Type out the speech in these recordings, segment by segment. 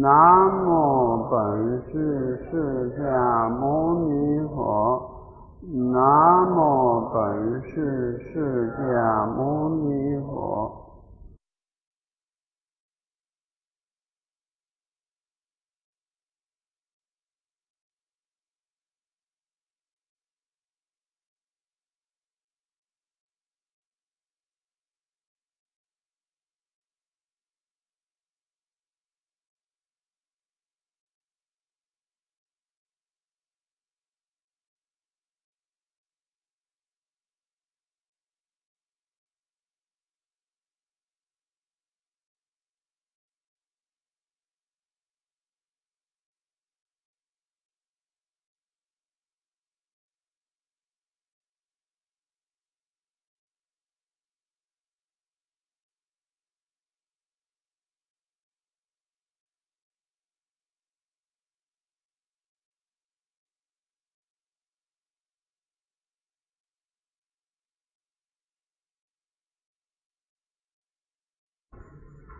南无本师释迦牟尼佛。南无本师释迦牟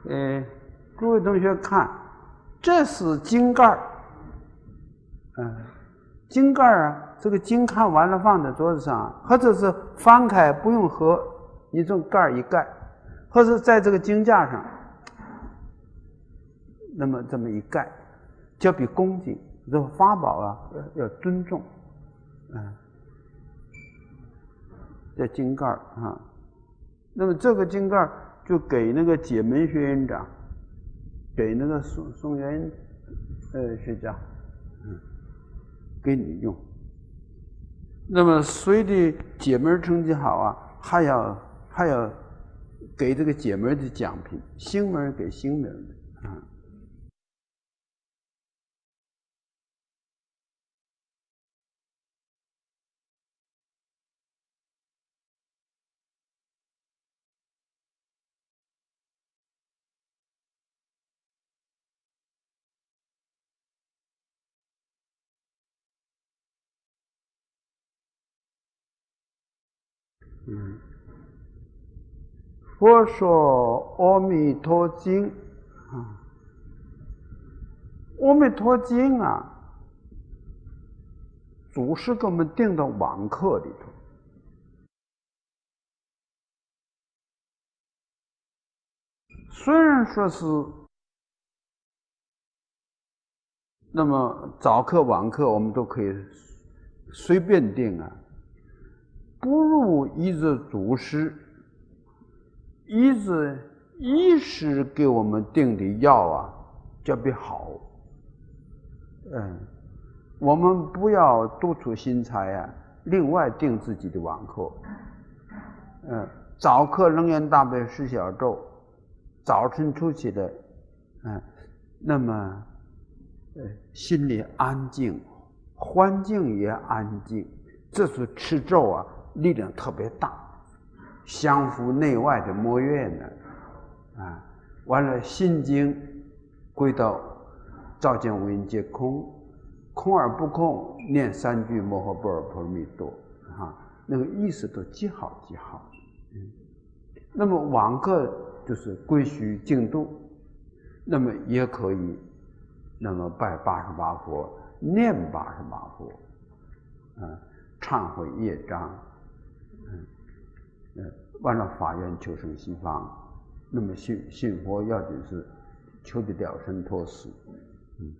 呃，诸位同学看，这是金盖儿，嗯，经盖啊，这个金看完了放在桌子上，或者是翻开不用合，你这盖一盖，或者在这个金架上，那么这么一盖，就比恭敬，这法宝啊要要尊重，嗯，叫金盖啊，那么这个金盖。就给那个解门学院长，给那个宋宋元呃学家，嗯，给你用。那么谁的解门成绩好啊？还要还要给这个解门的奖品，新门给新门的嗯，佛说《阿弥陀经》啊，《阿弥陀经》啊，祖师给我们定到网课里头。虽然说是那么早课晚课，我们都可以随便定啊。不如一直祖师，一直医师给我们定的药啊，就比好。嗯，我们不要独出心裁啊，另外定自己的网课。嗯，早课楞严大悲十小咒，早晨出去的，嗯，那么，呃，心里安静，环境也安静，这是持咒啊。力量特别大，相互内外的魔怨呢，啊，完了心经归到照见五蕴皆空，空而不空，念三句摩诃般若波罗蜜多，啊，那个意思都极好极好，那么网课就是归虚净度，那么也可以，那么拜八十八佛，念八十八佛，啊，忏悔业障。嗯，完了法院求生西方，那么信信佛要紧是求得了生脱死，嗯，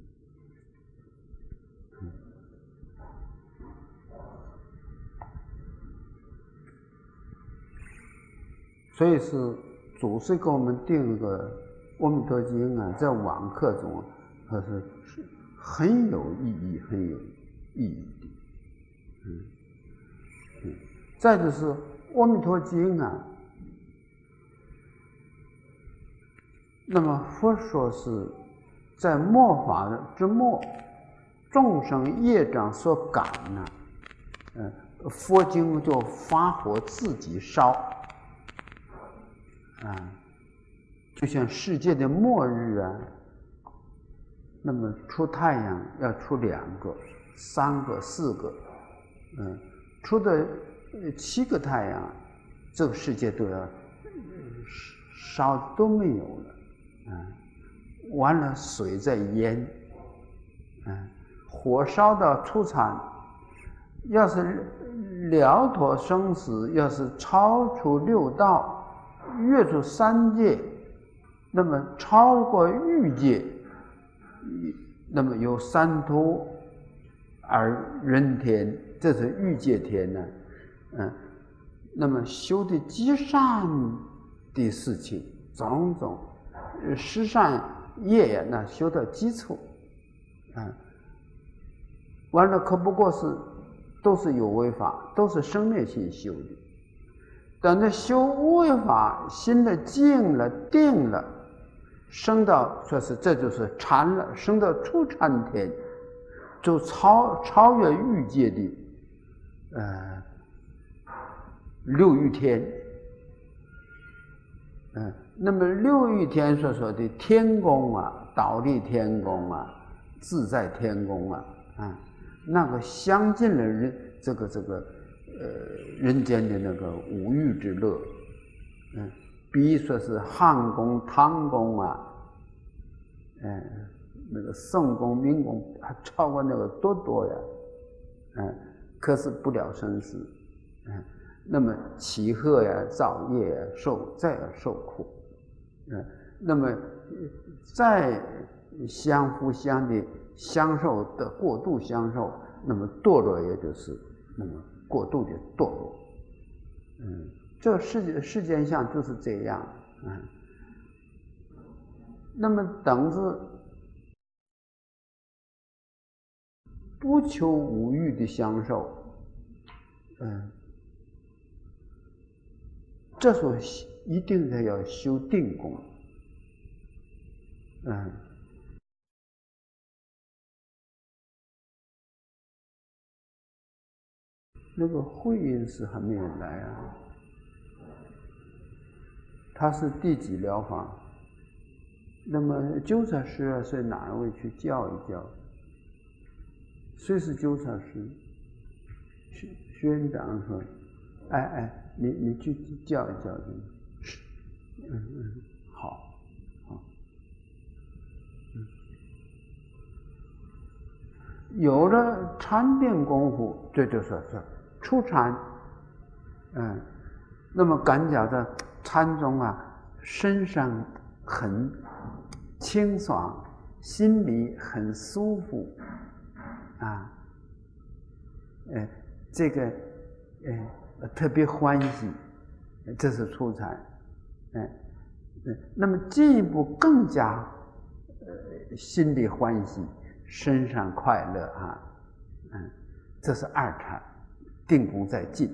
所以是祖师给我们定一个《阿弥陀经》啊，在网课中它是是很有意义、很有意义的，嗯，嗯，再就是。《阿弥陀经》啊，那么佛说是在末法之末，众生业障所感呢，嗯，佛经就发火自己烧，啊，就像世界的末日啊，那么出太阳要出两个、三个、四个，嗯，出的。七个太阳，这个世界都要烧都没有了，啊，完了水在淹，嗯，火烧到出产，要是了脱生死，要是超出六道，越出三界，那么超过欲界，那么有三途而人天，这是欲界天呢，嗯，那么修的积善的事情，种种，施善业呀，那修到基础，嗯，完了可不过是。都是有为法，都是生灭性修的。等到修无为法，心的静了、定了，升到说是这就是禅了，升到初禅天，就超超越欲界的，呃，六欲天。嗯，那么六欲天所说的天宫啊，倒立天宫啊，自在天宫啊，啊。那个相近了人这个这个呃人间的那个五欲之乐，嗯，比如说是汉宫、唐宫啊，嗯，那个宋宫、明宫还超过那个多多呀，嗯，可是不了生死，嗯，那么起鹤呀、造业呀、受再要受苦，嗯，那么再相互相的。享受的过度享受，那么堕落也就是那么过度的堕落，嗯，这世界世间相就是这样，嗯，那么等是不求无欲的享受，嗯，这时候一定得要修定功，嗯。那个慧音师还没有来啊，他是第几疗法？那么纠察师啊，是哪一位去叫一叫？谁是纠察师？宣宣长说：“哎哎，你你去叫一叫去。”嗯嗯，好，好，嗯，有了禅定功夫，这就说是。初禅，嗯，那么感觉到禅中啊，身上很清爽，心里很舒服，啊，哎，这个，哎，特别欢喜，这是初禅，哎，嗯，那么进一步更加，呃，心里欢喜，身上快乐啊，嗯，这是二禅。定功在进，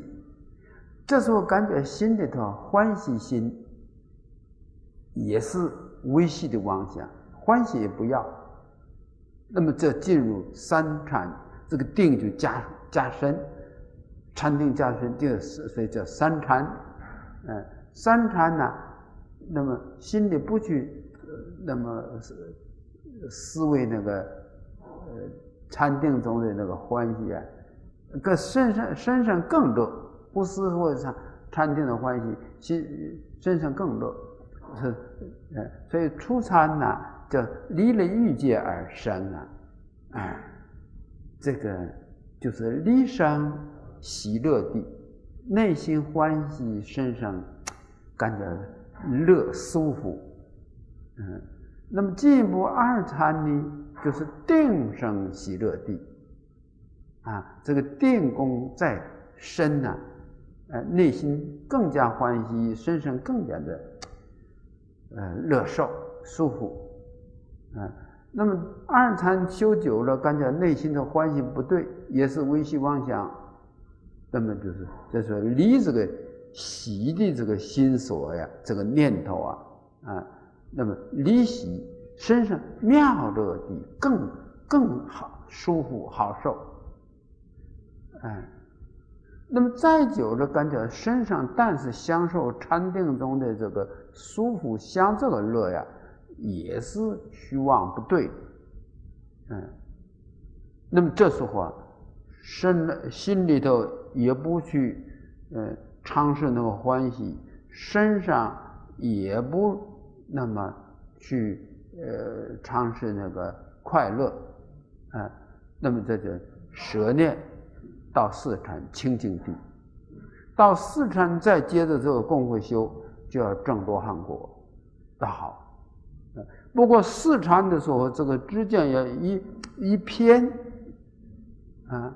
这时候感觉心里头欢喜心，也是微细的妄想，欢喜也不要。那么这进入三禅，这个定就加加深，禅定加深，就是所以叫三禅。嗯，三禅呢，那么心里不去，那么思思维那个呃禅定中的那个欢喜啊。个身上身上更乐，不是说禅禅定的欢喜，心身上更乐，是，呃，所以初禅呢，叫离了欲界而生啊，啊，这个就是离生喜乐地，内心欢喜，身上感觉乐舒服，嗯，那么进一步二禅呢，就是定生喜乐地。啊，这个定功在身呢，呃，内心更加欢喜，身上更加的，呃，乐受舒服，啊，那么二禅修久了，感觉内心的欢喜不对，也是微细妄想，那么就是就是离这个喜的这个心所呀，这个念头啊，啊，那么离喜，身上妙乐的更更好舒服好受。哎，那么再久了，感觉身上但是享受禅定中的这个舒服享，这个乐呀，也是虚妄不对。嗯，那么这时候啊，身心里头也不去，嗯，尝试那个欢喜，身上也不那么去呃尝试那个快乐，啊，那么这就舍念到四禅清净地，到四禅再接着这个功夫修，就要正多汉果，那好。不过四禅的时候，这个支见要一一偏，啊，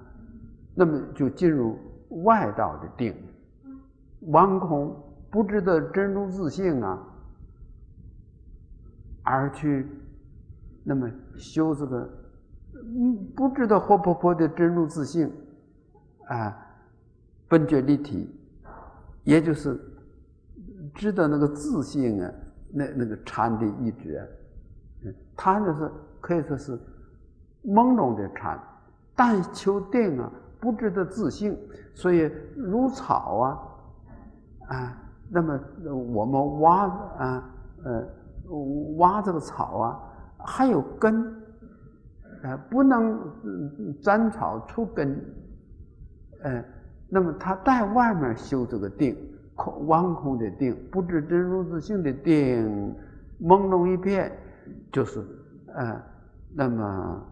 那么就进入外道的定，完空不知的真如自性啊，而去那么修这个嗯不知道活泼泼的真如自性啊，本觉立体，也就是知道那个自性啊，那那个禅的意志啊。他那是可以说是朦胧的禅，但求定啊，不知的自性，所以如草啊，啊，那么我们挖啊，呃，挖这个草啊，还有根，呃，不能斩草除根，呃，那么他在外面修这个定，空妄空的定，不知真如自性的定，朦胧一片。就是，呃，那么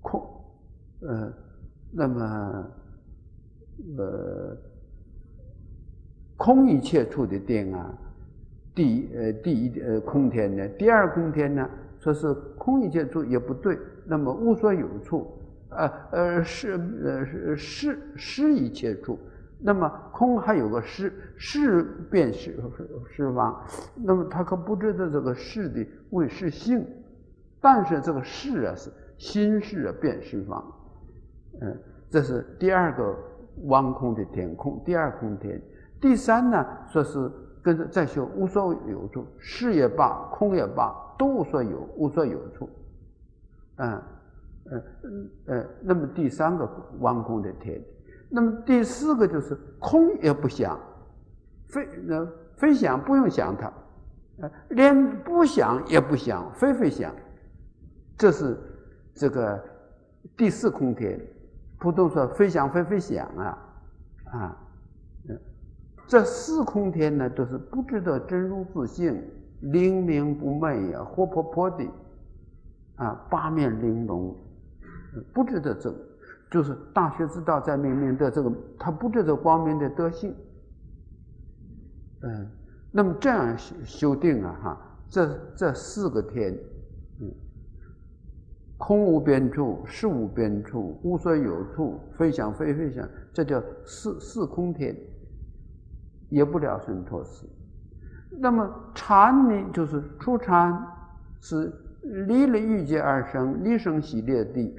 空，呃，那么呃，空一切处的定啊，第呃第一呃空天呢，第二空天呢，说是空一切处也不对，那么无所有处，呃呃是呃是是是一切处。那么空还有个是，是便是是方，那么他可不知道这个是的为是性，但是这个是啊是心是啊变是方，嗯，这是第二个妄空的天空，第二空天。第三呢，说是跟着在修无所有处，事也罢，空也罢，都无所有，无所有处，嗯嗯嗯呃，那么第三个妄空的天。那么第四个就是空也不想，非呃非想不用想它，呃连不想也不想，非非想，这是这个第四空天。普通说非想非非想啊，啊，这四空天呢都是不知道真如自性，灵明不昧呀，活泼泼的，啊八面玲珑，不知道这。就是大学之道，在明明的这个，他不知道光明的德性。嗯，那么这样修修定啊，哈，这这四个天，空无边处，事无边处，无所有处，非想非非想，这叫四四空天，也不了生脱死。那么禅呢，就是初禅是离了欲界而生，离生喜乐地；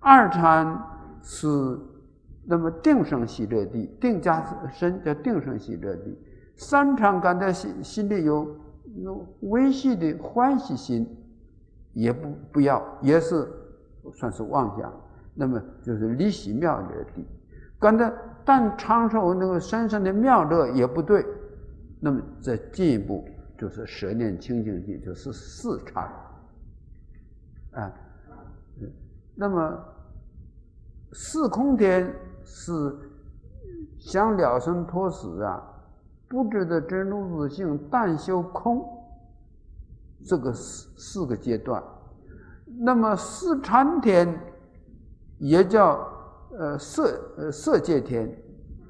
二禅。是，那么定生喜乐地，定加深叫定生喜乐地。三禅感到心心里有有微细的欢喜心，也不不要，也是算是妄想。那么就是离喜妙乐地，刚才但长寿那个身上的妙乐也不对。那么再进一步就是舍念清净地，就是四禅。啊，那么。四空天是想了生脱死啊，不知的真如自性，但修空，这个四四个阶段。那么四禅天也叫呃色呃色界天，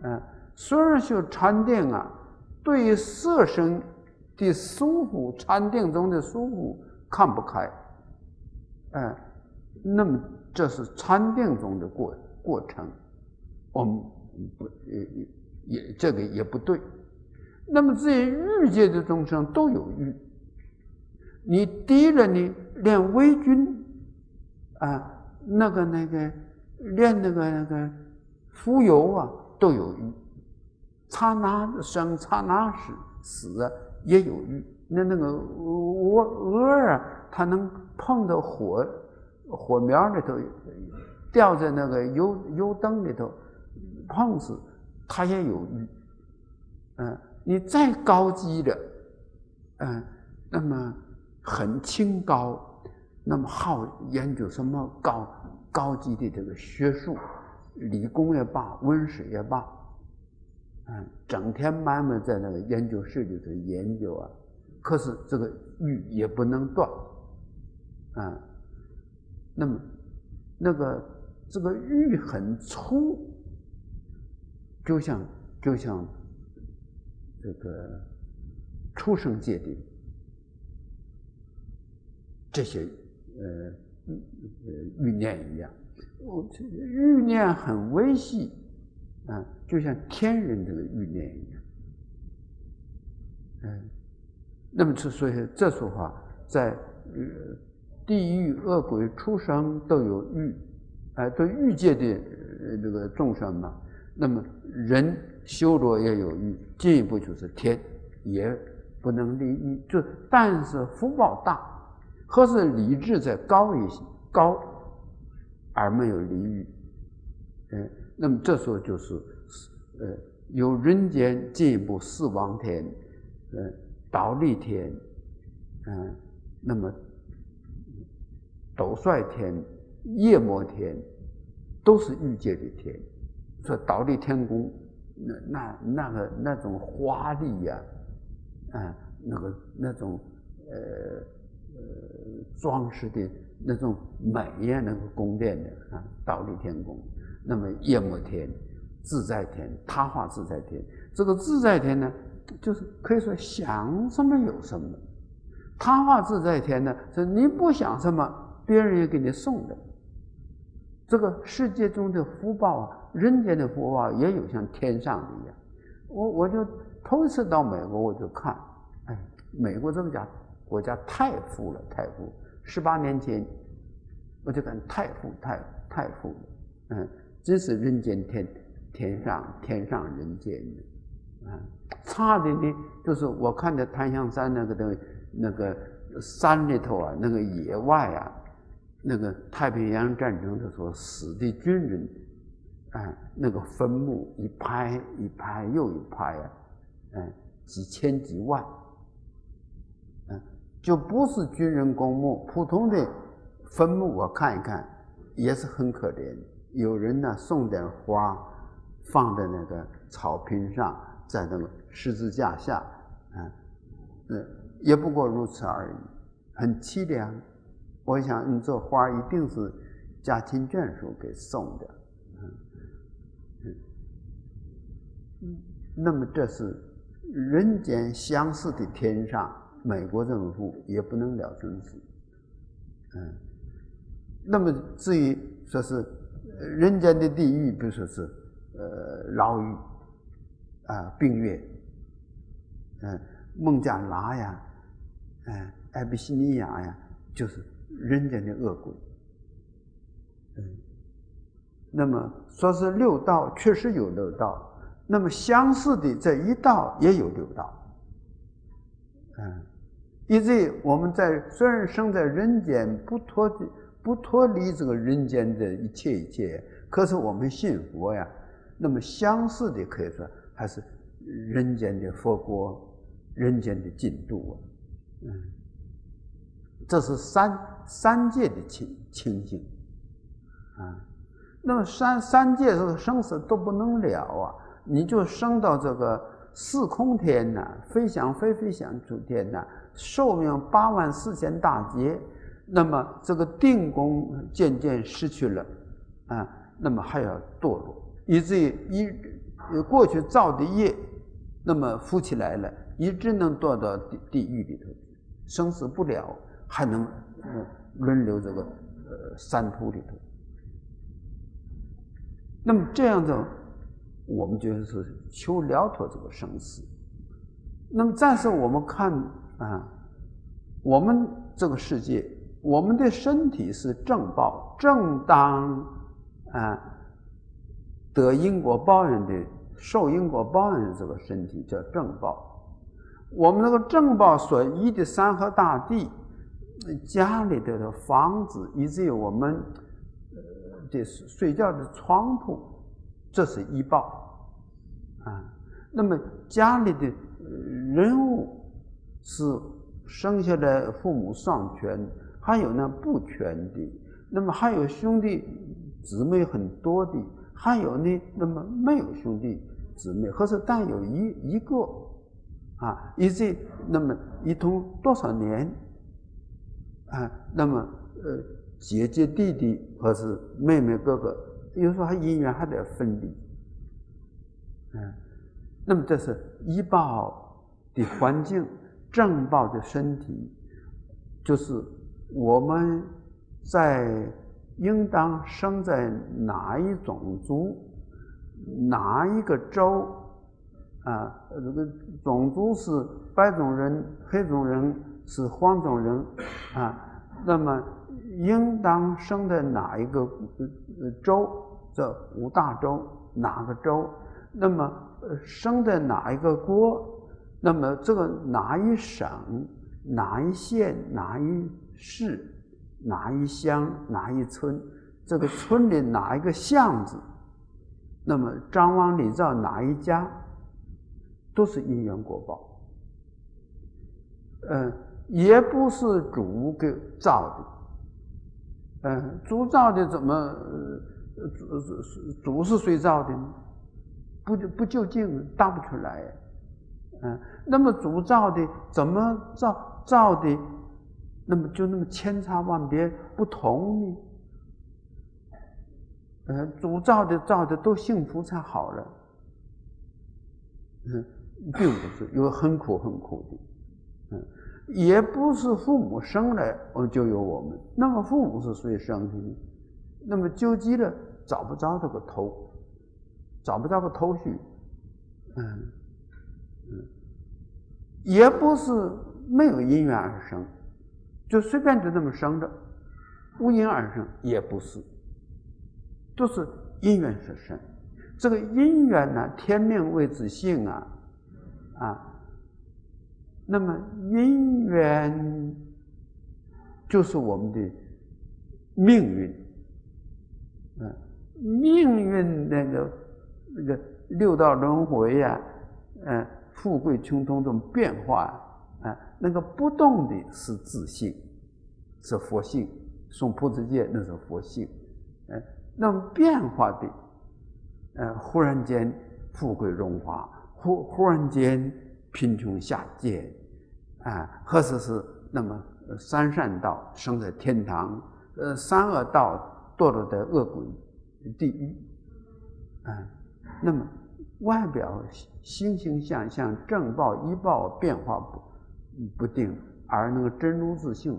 嗯，虽然说禅定啊，对于色身的舒服，禅定中的舒服看不开，嗯，那么。这是禅定中的过过程，我们不也也这个也不对。那么这些欲界的众生都有欲，你低了呢练微军啊，那个那个练那个那个浮游啊都有欲，刹那生刹那死死也有欲。那那个鹅鹅啊，它能碰到火。火苗里头掉在那个油油灯里头，碰死它也有欲。嗯，你再高级的，嗯，那么很清高，那么好研究什么高高级的这个学术，理工也罢，文史也罢，嗯，整天埋没在那个研究室里头研究啊，可是这个玉也不能断，啊，那么那个这个玉很粗，就像就像这个出生界的这些呃呃欲念一样，我欲念很微细，啊，就像天人这个欲念一样，嗯。那么，这所以这说话，在呃地狱恶鬼出生都有欲，哎，对欲界的这个众生嘛。那么人修罗也有欲，进一步就是天也不能离欲，就但是福报大，或是理智在高一些高，而没有离欲，嗯，那么这时候就是呃由人间进一步四王天，嗯。倒立天，嗯，那么斗率天、夜摩天，都是欲界的天。说倒立天宫，那那那个那种华丽呀，啊，那个那种呃呃装饰的那种美呀，那个宫殿的啊，倒立天宫。那么夜摩天、自在天、他化自在天，这个自在天呢？就是可以说想什么有什么，他化自在天呢？是你不想什么，别人也给你送的。这个世界中的福报啊，人间的福报也有像天上的一样。我我就头一次到美国，我就看，哎，美国这个家国家太富了，太富。十八年前，我就感太富，太太富了。嗯，真是人间天，天上天上人间的，啊。差的呢，就是我看到檀香山那个的，那个山里头啊，那个野外啊，那个太平洋战争的时候死的军人，啊，那个坟墓一排一排又一排啊，嗯，几千几万，就不是军人公墓，普通的坟墓我看一看，也是很可怜。有人呢送点花，放在那个草坪上，在那个。十字架下，嗯，嗯，也不过如此而已，很凄凉。我想，你这花一定是家亲眷属给送的，嗯，嗯，嗯。那么，这是人间相似的天上，美国政府也不能了生死，嗯。那么，至于说是人间的地狱，比如说是呃牢狱啊，病院。嗯，孟加拉呀，嗯，艾比西尼亚呀，就是人间的恶鬼。嗯，那么说是六道，确实有六道。那么相似的这一道也有六道。嗯，以至于我们在虽然生在人间，不脱不脱离这个人间的一切一切，可是我们信佛呀，那么相似的可以说还是人间的佛国。人间的进度啊，嗯，这是三三界的清清净啊。那么三三界这个生死都不能了啊，你就升到这个四空天呐，飞翔飞飞翔出天呐，寿命八万四千大劫，那么这个定功渐渐失去了啊，那么还要堕落，以至于一过去造的业，那么浮起来了。一直能堕到地地狱里头，生死不了，还能轮流这个呃三途里头。那么这样的，我们就是求了脱这个生死。那么暂时我们看啊，我们这个世界，我们的身体是正报，正当啊得因果报应的，受因果报应的这个身体叫正报。我们那个正报所依的山河大地，家里头的房子，以至于我们呃的睡觉的床铺，这是医报啊。那么家里的人物是生下来父母双全，还有呢不全的，那么还有兄弟姊妹很多的，还有呢那么没有兄弟姊妹，或是但有一一个。啊，以及那么一同多少年，啊，那么呃姐姐弟弟或是妹妹哥哥，有时候还姻缘还得分离，嗯，那么这是医报的环境，正报的身体，就是我们在应当生在哪一种族，哪一个州。啊，这个种族是白种人、黑种人是黄种人，啊，那么应当生在哪一个州？这五大洲哪个州？那么生在哪一个国？那么这个哪一省、哪一县、哪一市、哪一乡、哪一村？这个村里哪一个巷子？那么张王李赵哪一家？都是因缘果报，嗯，也不是主给造的，嗯，主造的怎么主主主是谁造的呢？不不究竟答不出来，嗯，那么主造的怎么造造的，那么就那么千差万别不同呢？嗯，主造的造的都幸福才好了，嗯。并不是有很苦很苦的，嗯，也不是父母生来我就有我们。那么父母是谁生的呢？那么究极了找不着这个头，找不着个头绪，嗯，也不是没有因缘而生，就随便就这么生的，无因而生也不是，都是因缘所生。这个因缘呢，天命谓之性啊。啊，那么因缘就是我们的命运，嗯，命运那个那个六道轮回呀，嗯，富贵穷通这种变化啊，那个不动的是自性，是佛性，送菩提戒那是佛性，嗯，那么变化的，嗯，忽然间富贵荣华。忽忽然间贫穷下贱，啊，或者是那么三善道生在天堂，呃，三恶道堕落在恶鬼地狱，啊，那么外表形形象象正报一报变化不不定，而那个真如自性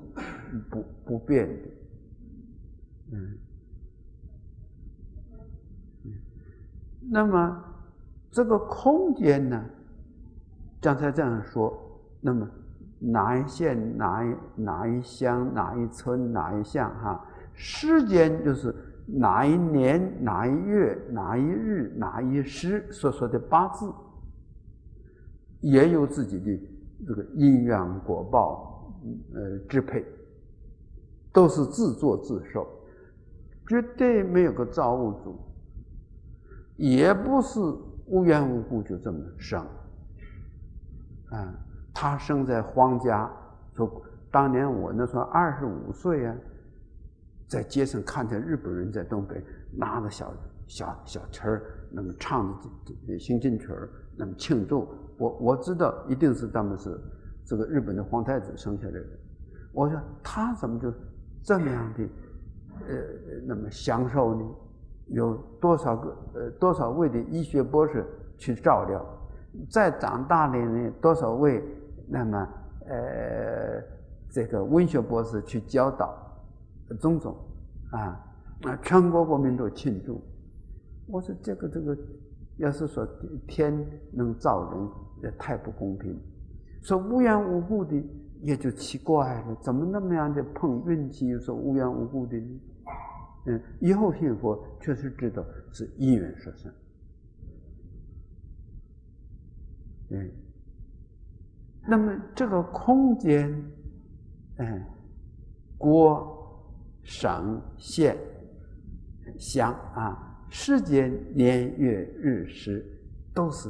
不不变的，嗯，那么。这个空间呢，刚才这样说，那么哪一县、哪一哪一乡、哪一村、哪一巷哈？时间就是哪一年、哪一月、哪一日、哪一时所说的八字，也有自己的这个因缘果报，呃，支配，都是自作自受，绝对没有个造物主，也不是。无缘无故就这么生，啊，他生在荒家，说当年我那时候二十五岁啊，在街上看见日本人在东北拿着小小小曲儿，那么唱着行进曲儿，那么庆祝。我我知道一定是他们是这个日本的皇太子生下来的。我说他怎么就这么样的呃那么享受呢？有多少个呃多少位的医学博士去照料，再长大的呢多少位那么呃这个文学博士去教导，种种啊啊全国国民都庆祝。我说这个这个要是说天能造人也太不公平，说无缘无故的也就奇怪了，怎么那么样的碰运气，又说无缘无故的呢？嗯，以后信佛确实知道是因缘所生。嗯，那么这个空间，嗯，国、省、县、乡啊，时间、年月日时，都是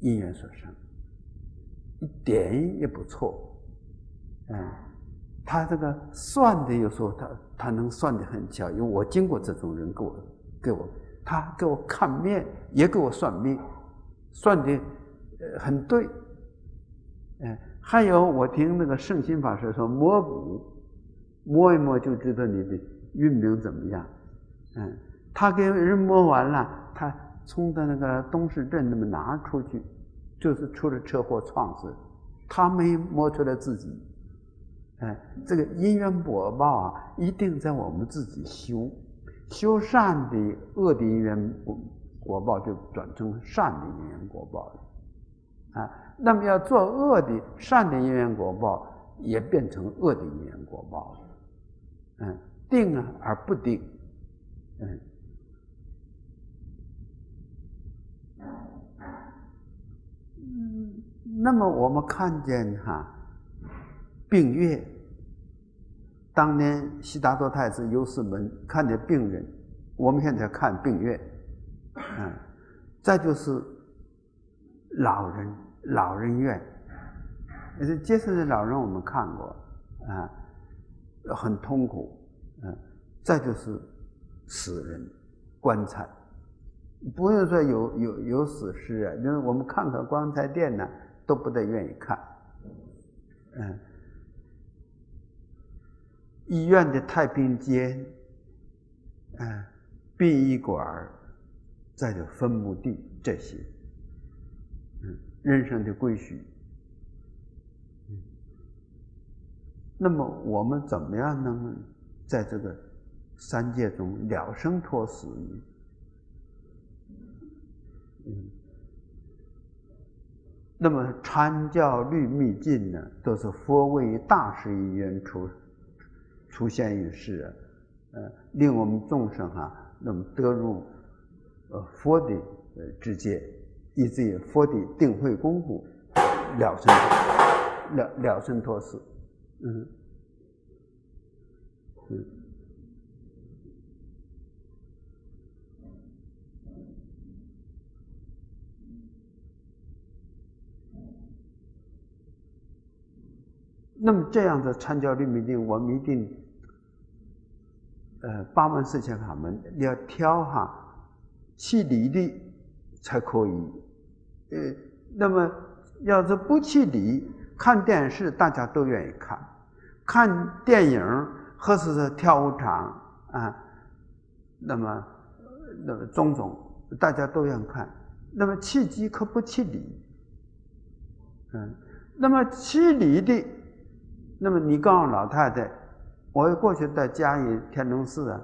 因缘所生，一点也不错。嗯。他这个算的有时候他他能算的很巧，因为我经过这种人给我给我他给我看面也给我算命，算的很对，嗯，还有我听那个圣心法师说摸骨，摸一摸就知道你的运命怎么样。嗯，他给人摸完了，他从他那个东市镇那么拿出去，就是出了车祸撞死，他没摸出来自己。哎，这个因缘果报啊，一定在我们自己修，修善的恶的因缘果果报就转成善的因缘果报了，啊，那么要做恶的善的因缘果报也变成恶的因缘果报了，嗯，定啊而不定，嗯，嗯，那么我们看见哈，病月。当年悉达多太子游四门看见病人，我们现在看病院，嗯，再就是老人老人院，呃，接生的老人我们看过，啊，很痛苦，嗯，再就是死人棺材，不用说有有有死尸啊，因为我们看看棺材店呢，都不太愿意看，嗯。医院的太平间，嗯，殡仪馆再就坟墓地这些，嗯，人生的归墟，那么我们怎么样能在这个三界中了生脱死呢？嗯，那么禅教律密境呢，都是佛为大事因缘出。出现于世人，呃，令我们众生哈，那么得入呃佛的呃之界，以至于佛的定慧功夫了生了了生脱死，嗯嗯。那么这样的参教律密经，我们一定。呃，八万四千法门要挑哈，去理的才可以。呃，那么要是不去理，看电视大家都愿意看，看电影或者是跳舞场啊，那么那么种种大家都愿意看。那么契机可不去理，嗯，那么去理的，那么你告诉老太太。我过去在嘉义天龙寺啊，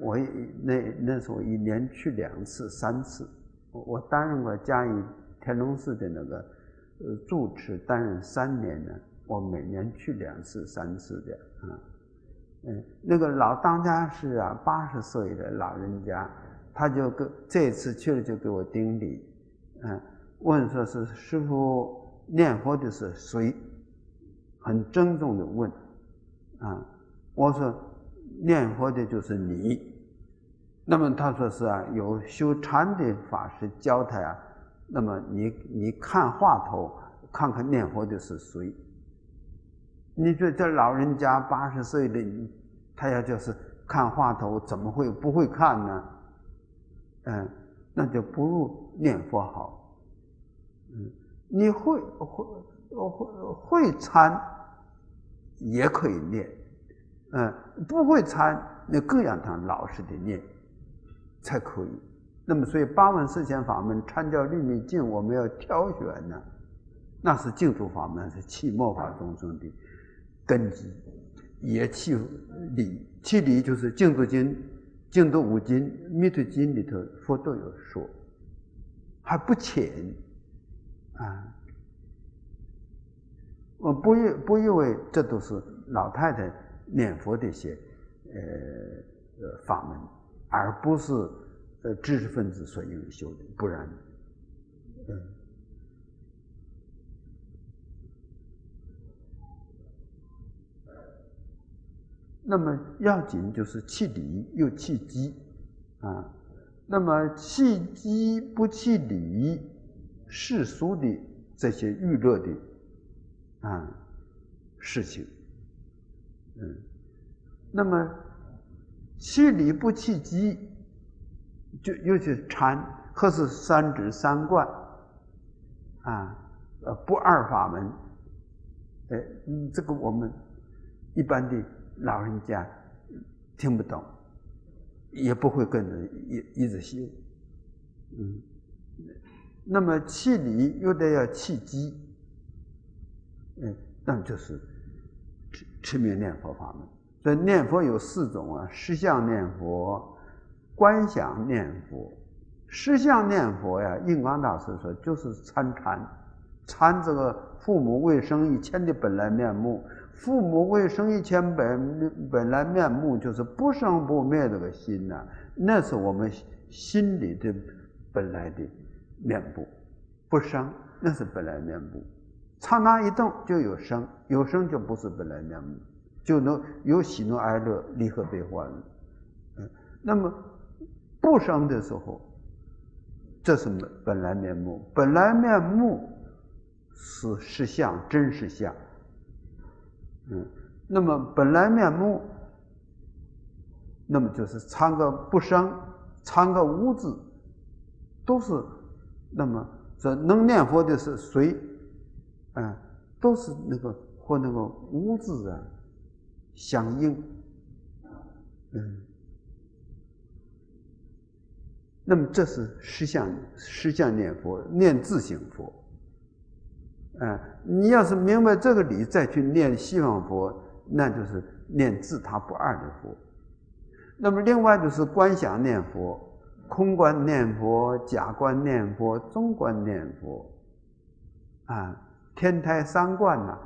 我那那时候一年去两次、三次。我我担任过嘉义天龙寺的那个呃住持，担任三年呢。我每年去两次、三次的啊。嗯，那个老当家是啊，八十岁的老人家，他就跟这次去了就给我顶礼，嗯，问说是师傅念佛的是谁？很郑重的问。啊，我说念佛的就是你，那么他说是啊，有修禅的法师教他啊，那么你你看话头，看看念佛的是谁？你说这老人家八十岁的，他要就是看话头，怎么会不会看呢？嗯，那就不如念佛好。嗯，你会会会会参。也可以念，嗯，不会参，那更要他老实的念，才可以。那么，所以八万四千法门参教律密境，我们要挑选呢，那是净土法门，是弃末法众生的根基。也弃理，弃理就是净土经、净土五经、密特经里头佛都有说，还不浅，啊。我不以不以为这都是老太太念佛的一些呃呃法门，而不是呃知识分子所应修的，不然，嗯。那么要紧就是弃理又弃机啊，那么弃机不弃理，世俗的这些娱乐的。啊，事情，嗯，那么弃理不弃机，就又是禅，或是三指三观，啊，呃不二法门，哎，这个我们一般的老人家听不懂，也不会跟着一一直修，嗯，那么气理又得要气机，嗯，那就是持持名念佛法门。所以念佛有四种啊：实相念佛、观想念佛。实相念佛呀，印光大师说就是参禅，参这个父母未生以前的本来面目。父母未生以前本本来面目就是不生不灭这个心呐，那是我们心里的本来的面目，不生那是本来面目。刹那一动就有生，有生就不是本来面目。就能有喜怒哀乐离合悲欢，嗯，那么不生的时候，这是本来面目，本来面目是实相真实相，嗯，那么本来面目，那么就是参个不生，参个无字，都是那么这能念佛的是谁？嗯，都是那个和那个无字啊。相应，嗯，那么这是实相实相念佛，念自性佛，啊，你要是明白这个理，再去念西方佛，那就是念自他不二的佛。那么另外就是观想念佛、空观念佛、假观念佛、中观念佛，啊，天台三观呐。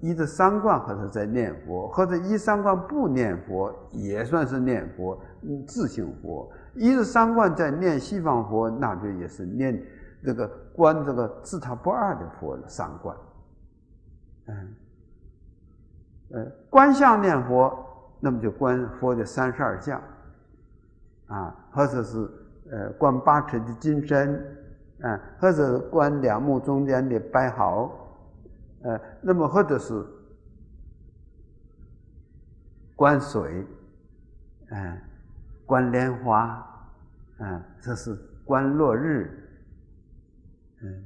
依着三观或者在念佛，或者依三观不念佛，也算是念佛，自性佛。依着三观在念西方佛，那就也是念这个观这个自他不二的佛的三观。嗯，呃，观相念佛，那么就观佛的三十二相，啊，或者是呃观八尺的金身，啊，或者观两目中间的白毫。呃，那么或者是观水，嗯，观莲花，嗯，这是观落日，嗯，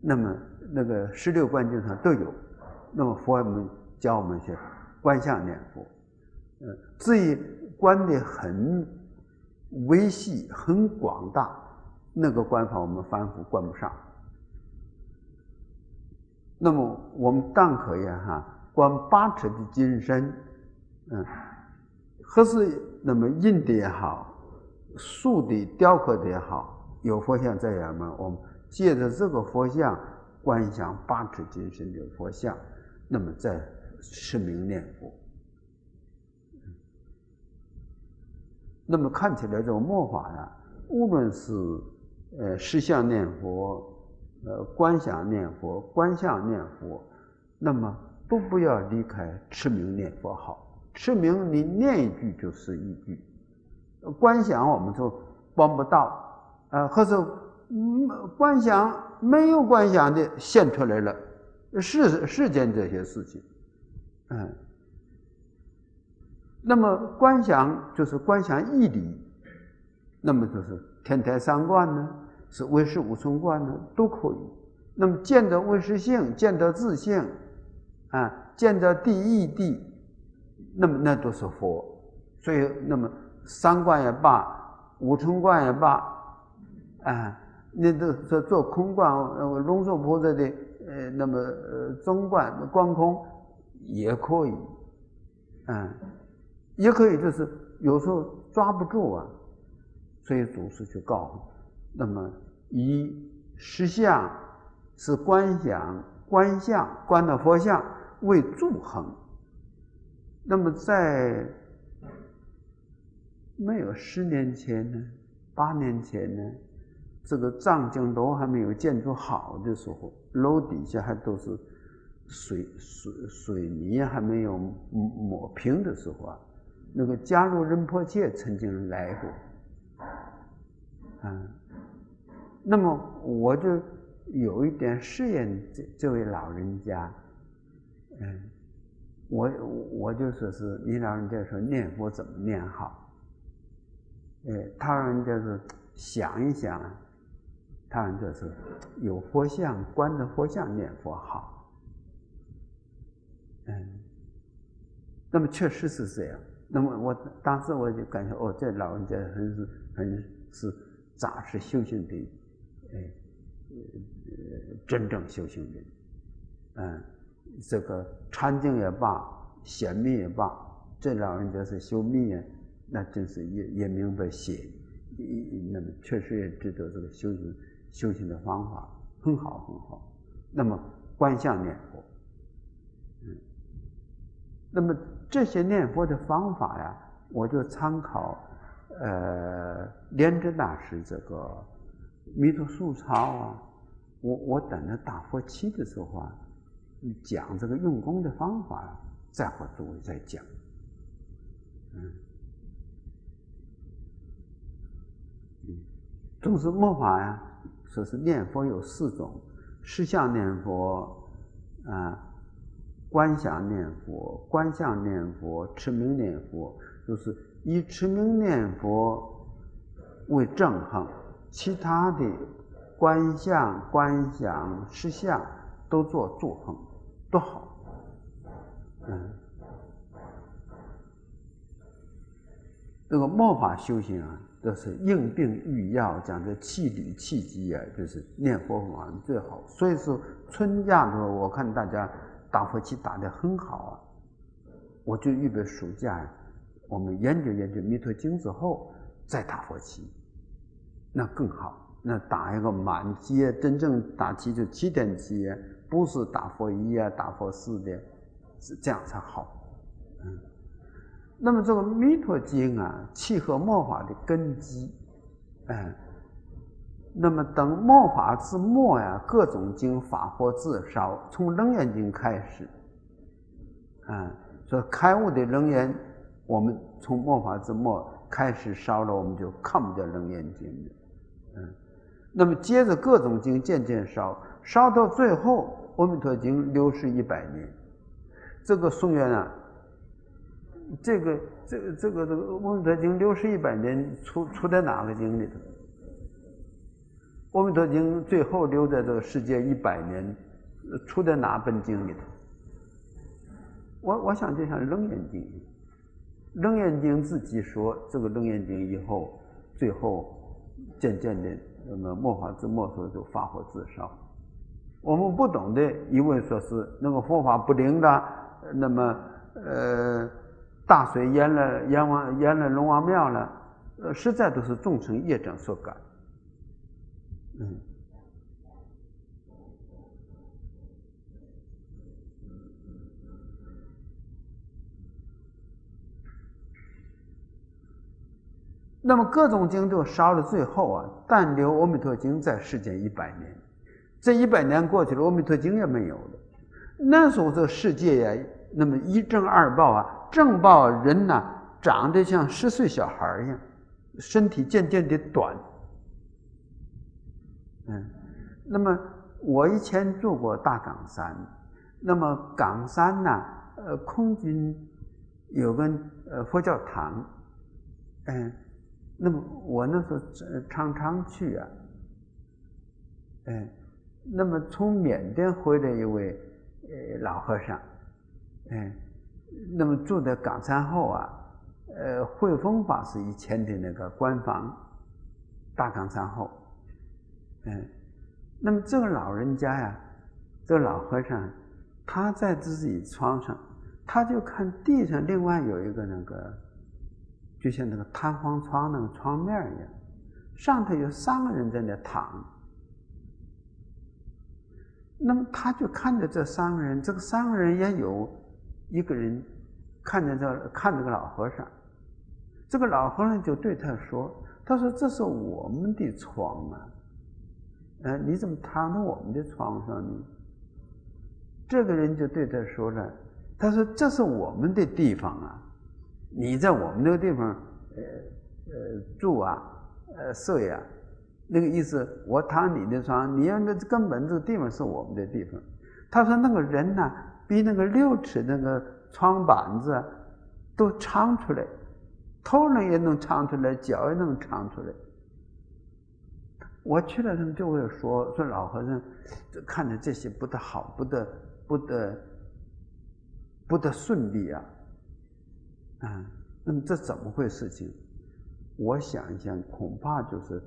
那么那个十六观经上都有。那么佛们教我们学观相念佛，嗯，至于观的很微细、很广大，那个观法我们反复观不上。那么我们当可以哈观八尺的金身，嗯，或是那么印的也好，塑的雕刻的也好，有佛像在眼门，我们借着这个佛像观想八尺金身的佛像，那么在持名念佛。那么看起来这种末法呀，无论是呃实相念佛。呃，观想念佛，观相念佛，那么都不要离开持名念佛好。持名你念一句就是一句，观想我们说帮不到，呃，或者观想没有观想的现出来了，世世间这些事情，嗯，那么观想就是观想义理，那么就是天台三观呢。是唯识无存观呢，都可以。那么见得唯识性，见得自性，啊，见得第一地，那么那都是佛。所以，那么三观也罢，五存观也罢，啊，那都做做空观，呃，龙树菩萨的呃，那么呃，中观观空也可以，嗯，也可以，就是有时候抓不住啊，所以祖师就告诉。那么以实相是观想、观相、观的佛像为助恒。那么在没有十年前呢，八年前呢，这个藏经楼还没有建筑好的时候，楼底下还都是水水水泥还没有抹平的时候啊，那个加入仁波切曾经来过，嗯。那么我就有一点试验这这位老人家，嗯，我我就说是你老人家说念佛怎么念好？哎，他老人家是想一想，他们就是有佛像，观着佛像念佛好。嗯，那么确实是这样。那么我当时我就感觉，哦，这老人家很是很是扎实修行的，哎，呃真正修行人。嗯，这个禅定也罢，显密也罢，这老人家是修密啊，那真是也也明白写，那么确实也知道这个修行。修行的方法很好很好，那么观相念佛，嗯，那么这些念佛的方法呀，我就参考呃莲池大师这个《弥陀素钞》啊，我我等着大佛七的时候啊，讲这个用功的方法，再和诸位再讲，嗯，嗯，总是末法呀。说是念佛有四种：实相念佛，啊，观想念佛、观相念佛、持名念佛，就是以持名念佛为正行，其他的观相、观想、实相都做助行，都好。嗯，这个末法修行啊。都是应病御药，讲的气理气机啊，就是念佛法最好。所以说春假的时候，我看大家打佛七打得很好啊，我就预备暑假，我们研究研究《弥陀经》之后再打佛七，那更好。那打一个满七，真正打七就七点七，不是打佛一啊，打佛四的，是这样才好。嗯。那么这个《弥陀经》啊，契合末法的根基，哎，那么等末法之末呀，各种经法或自烧，从《楞严经》开始，啊，说开悟的楞严，我们从末法之末开始烧了，我们就看不见《楞严经》了，嗯，那么接着各种经渐渐烧，烧到最后，《阿弥陀经》流失一百年，这个宋元啊。这个这这个这个《阿弥陀经》流失一百年出出在哪个经里头？《阿弥陀经》最后留在这个世界一百年，出在哪本经里头？我我想就像《楞严经》，《楞严经》自己说这个《楞严经》以后，最后渐渐的那么末法之末时候就发火自烧。我们不懂的，一问说是那个佛法不灵的，那么呃。大水淹了阎王，淹了龙王庙了，呃，实在都是众生业障所感。嗯。那么各种经都烧了，最后啊，但留《阿弥陀经》在世间一百年。这一百年过去了，《阿弥陀经》也没有了。那时候这世界呀，那么一正二报啊。正报人呢，长得像十岁小孩一样，身体渐渐的短。嗯，那么我以前住过大冈山，那么冈山呢，呃，空军有个呃佛教堂，嗯，那么我那时候常常去啊，嗯，那么从缅甸回来一位呃老和尚，嗯。那么住在冈山后啊，呃，汇丰法师以前的那个官房，大冈山后，嗯，那么这个老人家呀，这个老和尚，他在自己床上，他就看地上另外有一个那个，就像那个弹簧床那个床面一样，上头有三个人在那躺，那么他就看着这三个人，这个三个人也有。一个人看着这看这个老和尚，这个老和尚就对他说：“他说这是我们的床啊，嗯，你怎么躺在我们的床上呢？”这个人就对他说了：“他说这是我们的地方啊，你在我们那个地方，呃呃住啊，呃睡啊，那个意思，我躺你的床，你要那根本这地方是我们的地方。”他说那个人呢？比那个六尺那个床板子都长出来，头呢也能长出来，脚也能长出来。我去了，他们就会说说老和尚，看着这些不得好，不得不得不得顺利啊，啊，那么这怎么回事？情？我想一想，恐怕就是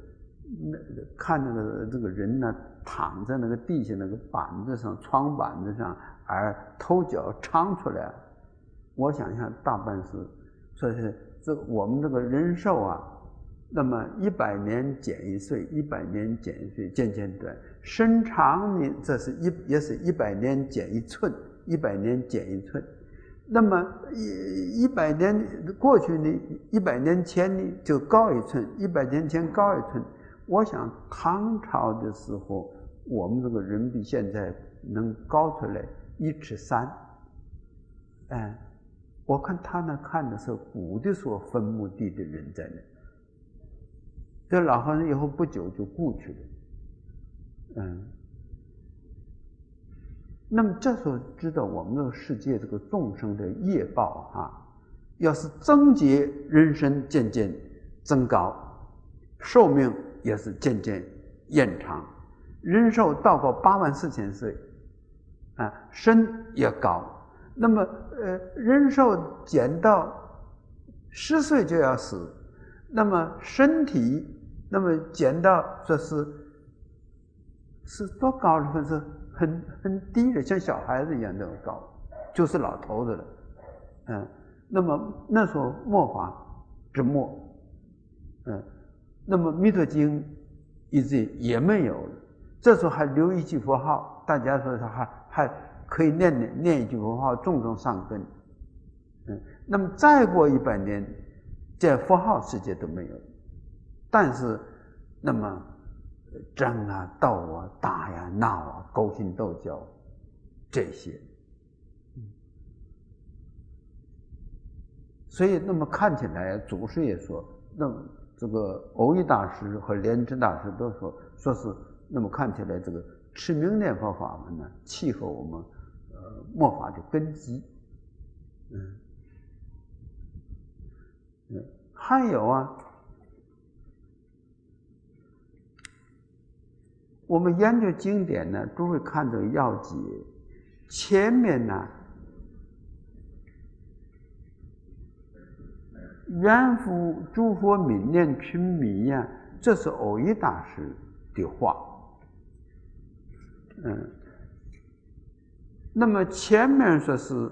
那看那个这个人呢，躺在那个地下那个板子上，窗板子上，而头脚长出来。我想想，大半是说是这我们这个人寿啊。那么一百年减一岁，一百年减一岁，渐渐短。身长呢，这是一也是一百年减一寸，一百年减一寸。那么一一百年过去呢，一百年前呢就高一寸，一百年前高一寸。我想唐朝的时候，我们这个人比现在能高出来一尺三。哎，我看他那看的是古的时候分墓地的人在那。这老和尚以后不久就故去了，嗯，那么这时候知道我们这个世界这个众生的业报啊，要是增劫，人生渐渐增高，寿命也是渐渐延长，人寿到过八万四千岁，啊，身也高，那么呃，人寿减到十岁就要死，那么身体。那么减到说是是多高的分是很很低的，像小孩子一样那么高，就是老头子了，嗯。那么那时候末法之末，嗯。那么弥陀经一直也没有了，这时候还留一句佛号，大家说还还可以念念念一句佛号，种种善根，嗯。那么再过一百年，这佛号世界都没有了。但是，那么争啊、斗啊、打呀、闹啊、勾心斗角，这些，所以那么看起来，祖师也说，那这个欧一大师和莲池大师都说，说是那么看起来，这个持名念佛法门呢，契合我们呃末法的根基，嗯，还有啊。我们研究经典呢，都会看这个要解。前面呢，缘复诸佛泯念群迷呀，这是偶一大师的话。嗯，那么前面说是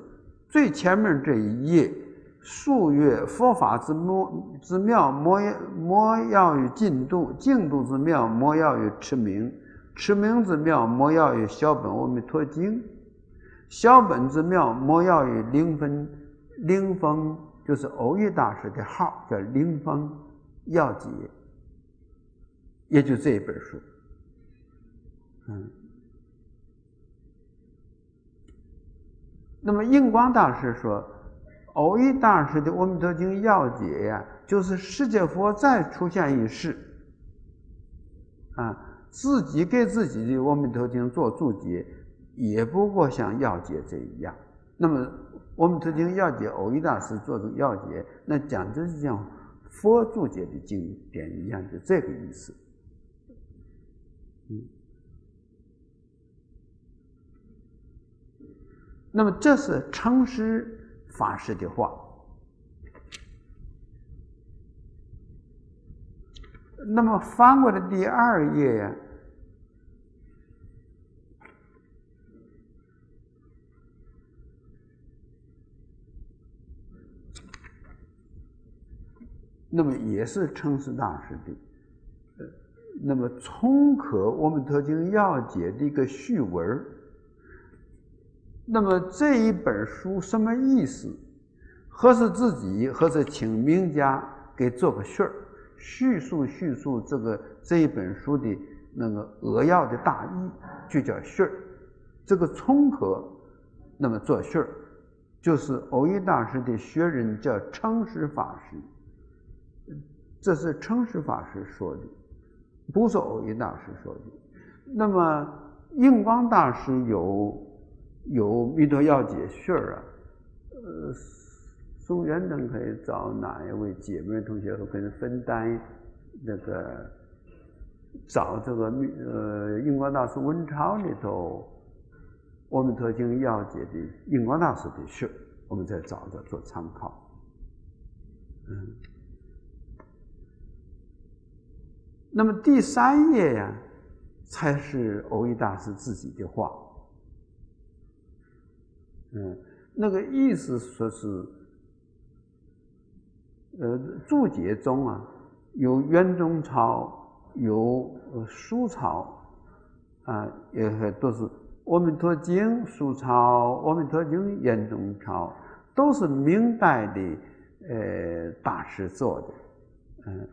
最前面这一页，数月佛法之莫之妙，莫莫要于净度；净度之妙，莫要于持名。持名之妙，莫要于小本阿弥陀经；小本之妙，莫要于灵分灵峰，就是欧一大师的号，叫灵峰要解，也就这一本书。嗯，那么印光大师说，欧一大师的阿弥陀经要解呀，就是世界佛再出现一世，啊。自己给自己的《阿弥陀经》做注解，也不过像要解这一样。那么，《阿弥陀经》要解，偶一大师做的要解，那讲的是像佛注解的经典一样，就这个意思。嗯。那么，这是诚实法师的话。那么翻过来第二页呀，那么也是称是大师的，那么充可《我们特经要解》的一个序文那么这一本书什么意思？何是自己，何是请名家给做个序儿？叙述叙述这个这一本书的那个扼要的大意，就叫序儿。这个充和，那么做序儿，就是偶一大师的学人叫诚实法师，这是诚实法师说的，不是偶一大师说的。那么印光大师有有《弥陀要解》序儿啊，呃。中元等可以找哪一位姐妹同学和跟分担那个找这个呃印光大师文钞里头《阿弥陀经要解》的印光大师的书，我们再找着做参考。嗯，那么第三页呀，才是欧一大师自己的话。嗯，那个意思说是，呃，注解中啊，有圆中抄，有书抄，啊，也都是《阿弥陀经》书抄，《阿弥陀经》圆中抄，都是明代的。呃，大师做的，嗯，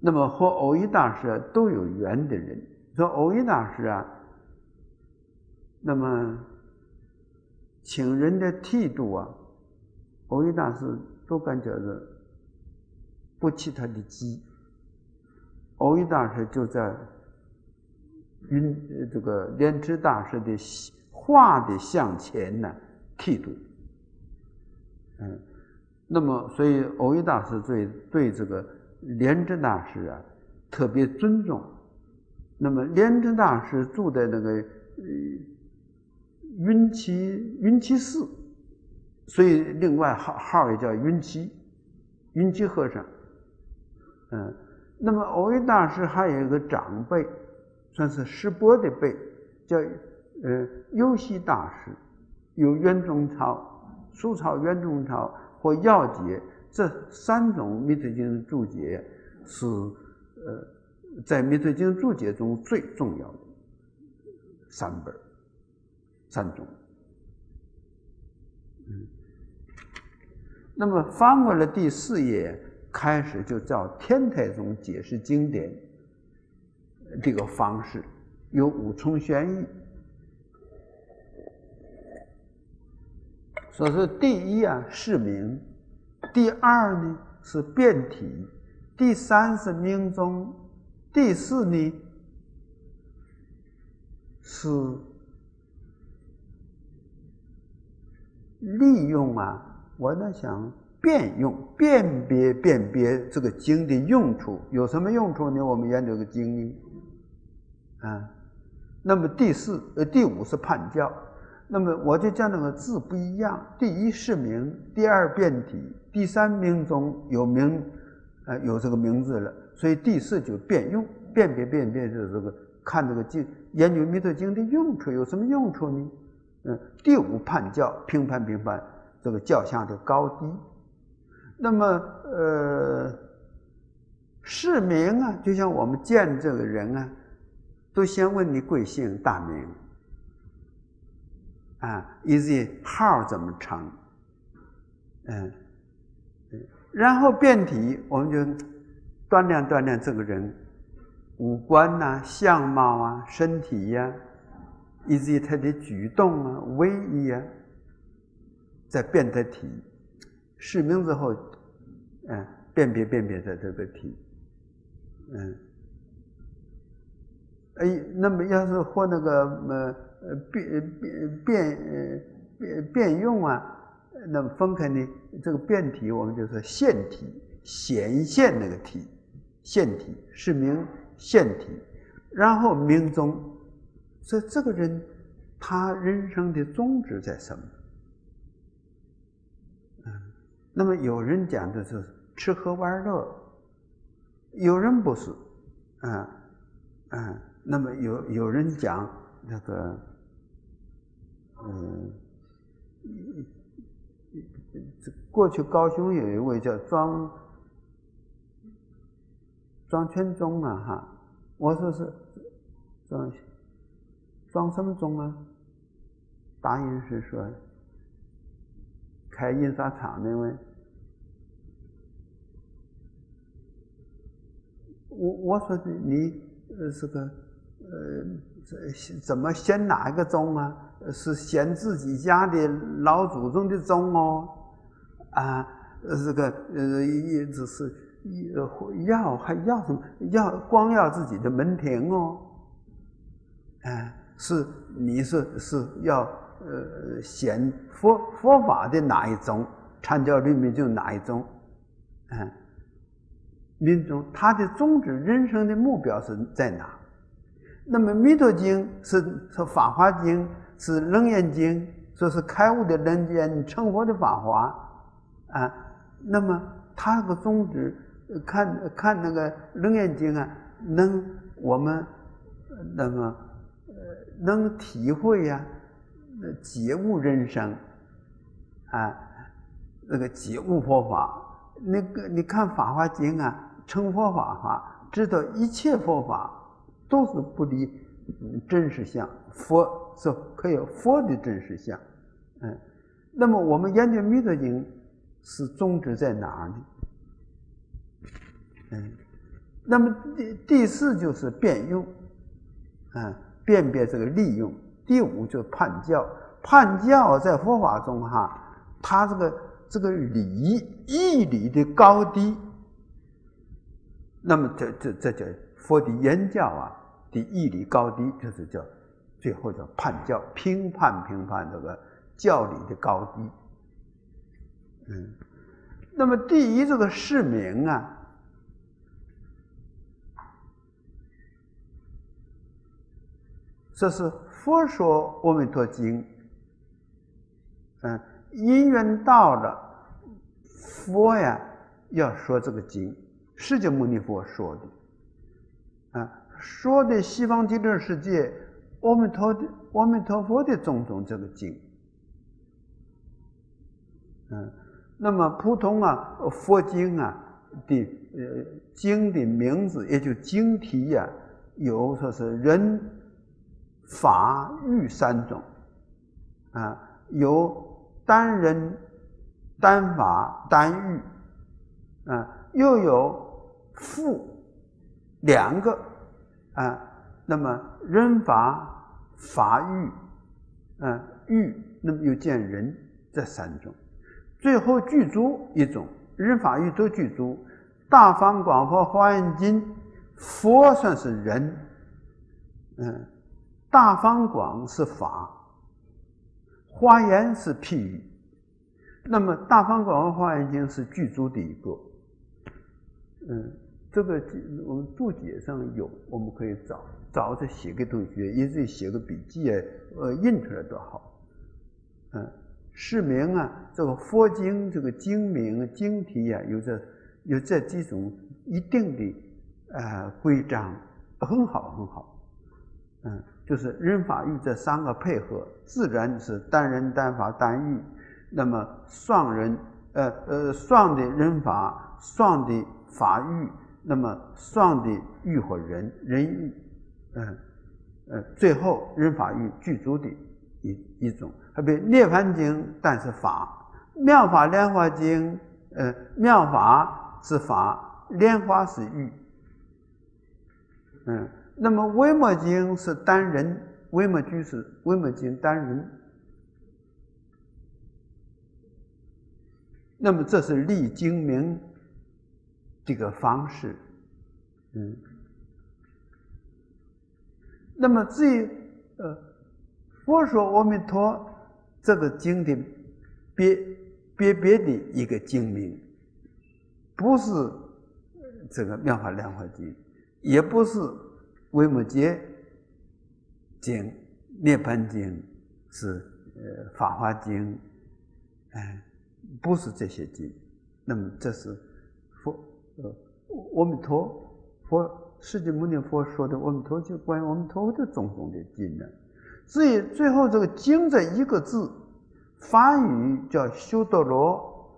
那么和偶一大师都有缘的人，说偶一大师啊，那么请人的剃度啊，偶一大师都感觉着不起他的机，偶一大师就在云这个莲池大师的画的向前呢剃度，嗯。那么，所以欧一大师对对这个莲池大师啊特别尊重。那么莲池大师住在那个云栖云栖寺，所以另外号号也叫云栖云栖和尚。嗯，那么欧一大师还有一个长辈，算是师伯的辈，叫呃优西大师，有圆中抄、书抄、圆中抄。或要解这三种密特经注解是呃，在密特经注解中最重要的三本三种。嗯，那么翻过来第四页开始就叫天台宗解释经典这个方式，有五重玄义。所以说，第一啊是名，第二呢是变体，第三是命中，第四呢是利用啊。我在想，辨用、辨别、辨别这个经的用处有什么用处呢？我们研究个经啊。那么第四呃第五是判教。那么我就讲那个字不一样，第一是名，第二变体，第三名中有名，呃，有这个名字了，所以第四就变用，辨别辨别就是这个看这个经，研究弥陀经的用处有什么用处呢？嗯，第五判教，评判评判这个教相的高低。那么呃，市民啊，就像我们见这个人啊，都先问你贵姓大名。啊，以及号怎么称？嗯，然后变体，我们就锻炼锻炼这个人五官呐、相貌啊、身体呀，以及他的举动啊、威仪啊，再变的体，释名之后，嗯，辨别辨别的这个体，嗯，哎，那么要是和那个呃。呃，变变变呃变变用啊，那么分开呢？这个变体我们就说现体显现那个体，现体是名现体，然后名宗，这这个人他人生的宗旨在什么？那么有人讲的是吃喝玩乐，有人不是，嗯嗯，那么有有人讲那个。嗯，这过去高雄有一位叫庄庄全忠啊，哈，我说是庄庄什么忠啊？答应是说开印刷厂那位，我我说你呃这个呃怎怎么先哪一个宗啊？是选自己家的老祖宗的宗哦，啊，这个呃，也只是要还要什么？要光要自己的门庭哦，啊，是你是是要呃显佛佛法的哪一宗？禅教里面就哪一宗？啊，民众他的宗旨、人生的目标是在哪？那么《弥陀经》是是《法华经》是《楞严经》，说是开悟的人间成佛的法华啊。那么他那个宗旨，看看那个《楞严经》啊，能我们那么呃能体会呀，觉悟人生啊，那个觉悟佛法。那个你看《法华经》啊，成佛法哈，知道一切佛法都是不离真实相，佛是可以佛的真实相，嗯。那么我们研究《弥陀经》是宗旨在哪呢？嗯。那么第第四就是辩用，嗯，辨别这个利用。第五就是判教，判教在佛法中哈，它这个。这个理义理的高低，那么这这这叫佛的言教啊的义理高低，就是叫最后叫判教，评判评判这个教理的高低。嗯，那么第一这个释名啊，这是《佛说阿弥陀经》，嗯。因缘到了，佛呀要说这个经，释迦牟尼佛说的，啊，说的西方极乐世界阿弥陀的阿弥陀佛的种种这个经，嗯，那么普通啊佛经啊的呃经的名字，也就经题呀，有说是人法欲三种，啊，有。单人、单法、单欲，啊，又有父两个，啊，那么人法、法欲，啊，欲，那么又见人这三种，最后具足一种，人法欲都具足。大方广佛华严经，佛算是人，嗯，大方广是法。花言是譬喻，那么《大方广佛华严经》是具足的一个，嗯，这个我们注解上有，我们可以找找着写给同学，也自己写个笔记啊，呃，印出来多好，嗯，释名啊，这个佛经这个经名经题啊，有这有这几种一定的呃规章，很好很好，嗯。就是人法欲这三个配合，自然是单人单法单欲。那么双人，呃呃，双的人法，双的法欲，那么上的欲和人人欲，嗯呃，最后人法欲具足的一一种。还比《涅盘经》，但是法《妙法莲华经》，呃，妙法是法，莲花是欲，嗯。那么《微末经》是单人，《微末居士》《微末经》单人。那么这是立经名这个方式，嗯。那么至于呃，佛说阿弥陀这个经的别别别的一个经名，不是这个《妙法莲华经》，也不是。维摩诘经、涅盘经是呃法华经，哎，不是这些经。那么这是呃阿弥陀佛释迦牟尼佛说的阿弥陀就，关于阿弥陀的种种的经呢。至于最后这个经这一个字，梵语叫修多罗，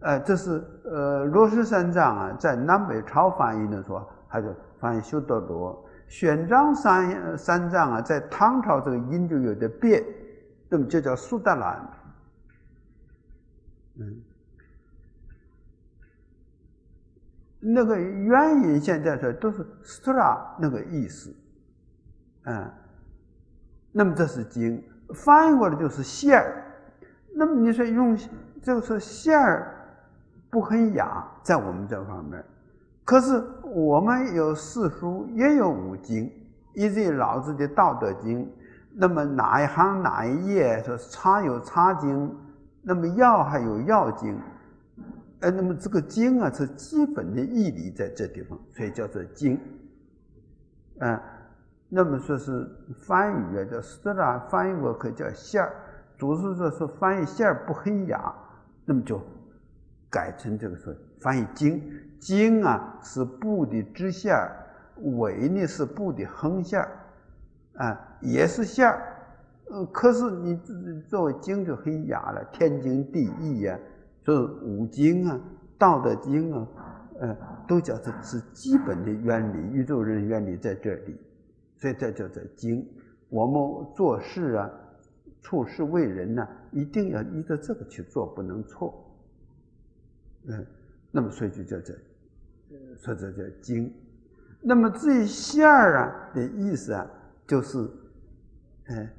呃，这是呃罗什三藏啊，在南北朝翻译的时候，他就翻译修多罗。玄奘三三藏啊，在唐朝这个音就有点变，那么就叫苏达兰。嗯，那个原因现在说都是苏拉那个意思，嗯，那么这是经翻译过来就是线儿，那么你说用就是线儿不很雅，在我们这方面。可是我们有四书，也有五经，以及老子的《道德经》。那么哪一行哪一页说差有差经，那么药还有药经，哎，那么这个经啊，是基本的义理在这地方，所以叫做经。啊，那么说是翻译啊，叫斯拉翻译过可以叫线儿，主是说是翻译线儿不很雅，那么就改成这个说翻译经。经啊是布的织馅儿，尾呢是布的横线儿，啊也是线儿，呃可是你作为经就很雅了，天经地义呀。这五经啊，道德经啊，呃，都叫做是基本的原理，宇宙人原理在这里，所以这叫做经。我们做事啊，处事为人呢，一定要依着这个去做，不能错。嗯，那么所以就叫做，说这叫经。那么至于馅儿啊的意思啊，就是，哎，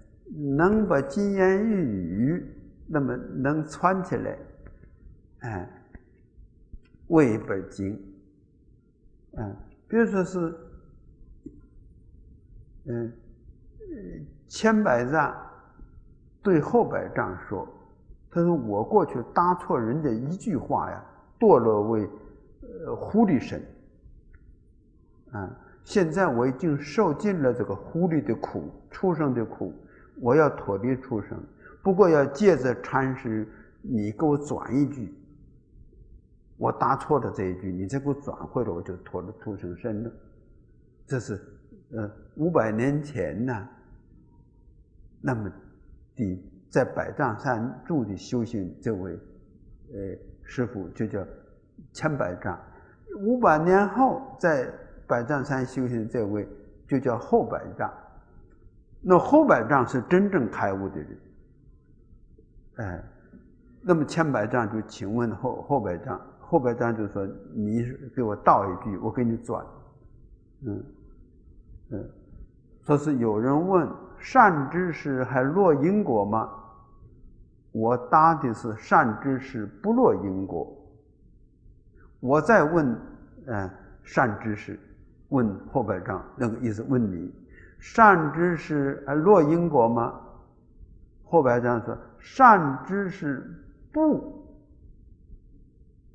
能把金言玉语，那么能串起来。哎，为一本经，嗯，比如说是，嗯，千百丈对后百丈说：“他说我过去答错人家一句话呀，堕落为呃狐狸神，啊，现在我已经受尽了这个狐狸的苦，畜生的苦，我要脱离畜生，不过要借着禅师，你给我转一句。”我答错了这一句，你再给我转回来，我就脱了出生身了。这是，呃，五百年前呢，那么的在百丈山住的修行这位，呃，师傅就叫千百丈。五百年后在百丈山修行这位就叫后百丈。那后百丈是真正开悟的人，哎，那么千百丈就请问后后百丈。后边章就说：“你给我道一句，我给你转。”嗯嗯，说是有人问善知识还落因果吗？我答的是善知识不落因果。我再问，嗯，善知识，问后边章那个意思问你，善知识还落因果吗？后边章说善知识不。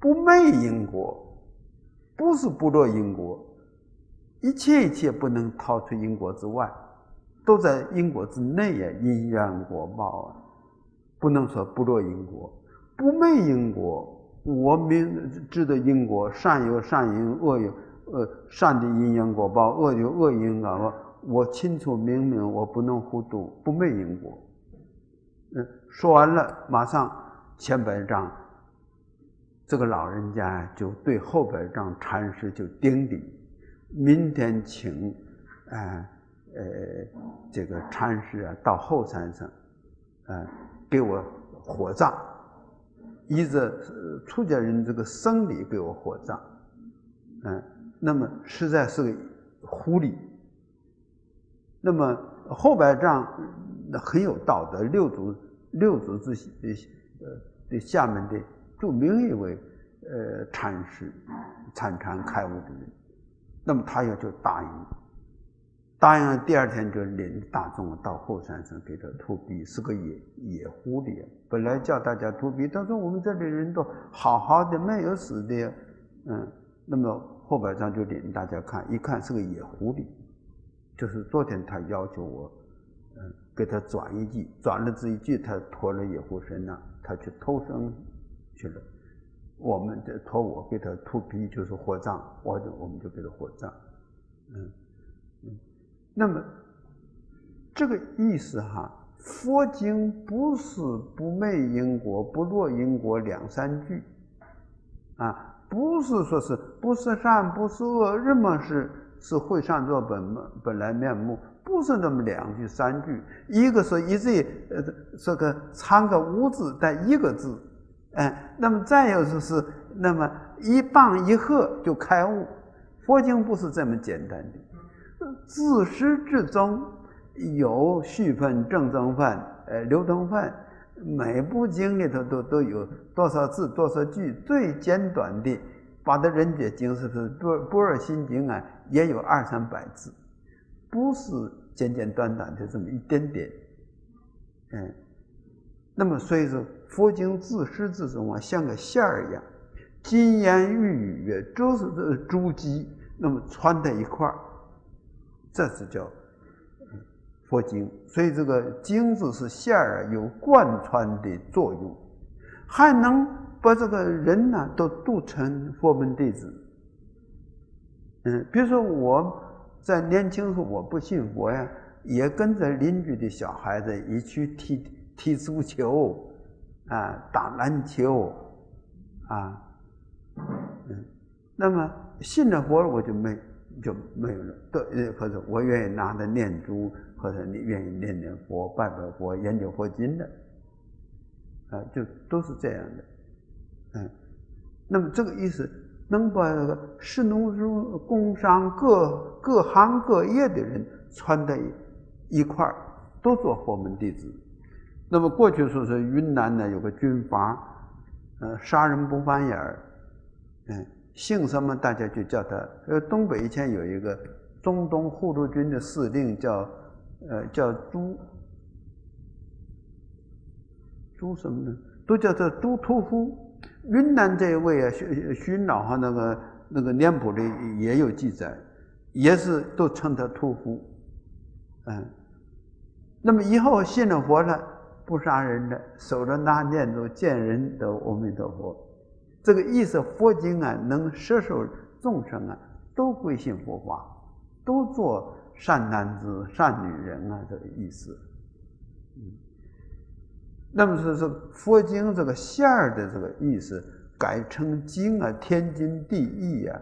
不昧因果，不是不落因果，一切一切不能逃出因果之外，都在因果之内呀。因缘果报啊，不能说不落因果，不昧因果。我明知道因果，善有善因，恶有恶善的因缘果报，恶有恶因啊。我我清楚明明，我不能糊涂，不昧因果。嗯，说完了，马上千百章。这个老人家就对后边张禅师就叮咛：明天请，啊，呃，这个禅师啊到后山上，啊，给我火葬，依着出家人这个生理给我火葬，嗯，那么实在是个狐狸。那么后边丈那很有道德，六祖六祖之呃的下面的。著名一位呃禅师，参禅开悟的人，那么他也就答应，答应了。第二天就领大众到后山上给他涂壁，是个野野狐狸。本来叫大家涂壁，他说我们这里人都好好的，没有死的。嗯，那么后百丈就领大家看，一看是个野狐狸，就是昨天他要求我，嗯，给他转一句，转了这一句，他脱了野狐身了，他去偷生。去了，我们的托我给他涂皮，就是火葬，我就我们就给他火葬，嗯嗯。那么这个意思哈，佛经不是不昧因果、不落因果两三句，啊，不是说是不是善不是恶，人们是是会善作本本来面目，不是那么两句三句，一个是一字呃这个藏个无字带一个字。嗯，那么再有就是，那么一棒一喝就开悟，佛经不是这么简单的，自始至终有序分、正宗分、呃流通分，每部经里头都都有多少字、多少句，最简短的《八德人觉经》是不是《般般若心经》啊？也有二三百字，不是简简短短的这么一点点，嗯。那么，所以说，佛经自始至终啊，像个线儿一样，金言玉语，都是这珠玑，那么穿在一块儿，这是叫佛经。所以这个经字是线儿，有贯穿的作用，还能把这个人呢都度成佛门弟子。嗯，比如说我在年轻时候我不信佛呀，也跟着邻居的小孩子一起踢踢足球，啊，打篮球，啊。嗯，那么信了佛，我就没就没有了。对或者我愿意拿着念珠，或者你愿意念念佛、拜拜佛、研究佛经的，啊，就都是这样的。嗯，那么这个意思能把这个士农工商各各行各业的人串在一块儿，都做佛门弟子。那么过去说是云南呢有个军阀，呃，杀人不翻眼儿。嗯，姓什么？大家就叫他。呃，东北以前有一个中东护国军的司令，叫呃叫朱朱什么呢？都叫做朱屠夫。云南这一位啊，徐徐老哈那个那个脸谱里也有记载，也是都称他屠夫。嗯，那么以后信了佛了，不杀人的，守着大念珠，见人得阿弥陀佛。这个意思，佛经啊，能摄受众生啊，都归信佛法，都做善男子、善女人啊，这个意思。嗯，那么说是佛经这个线儿的这个意思，改成经啊，天经地义啊，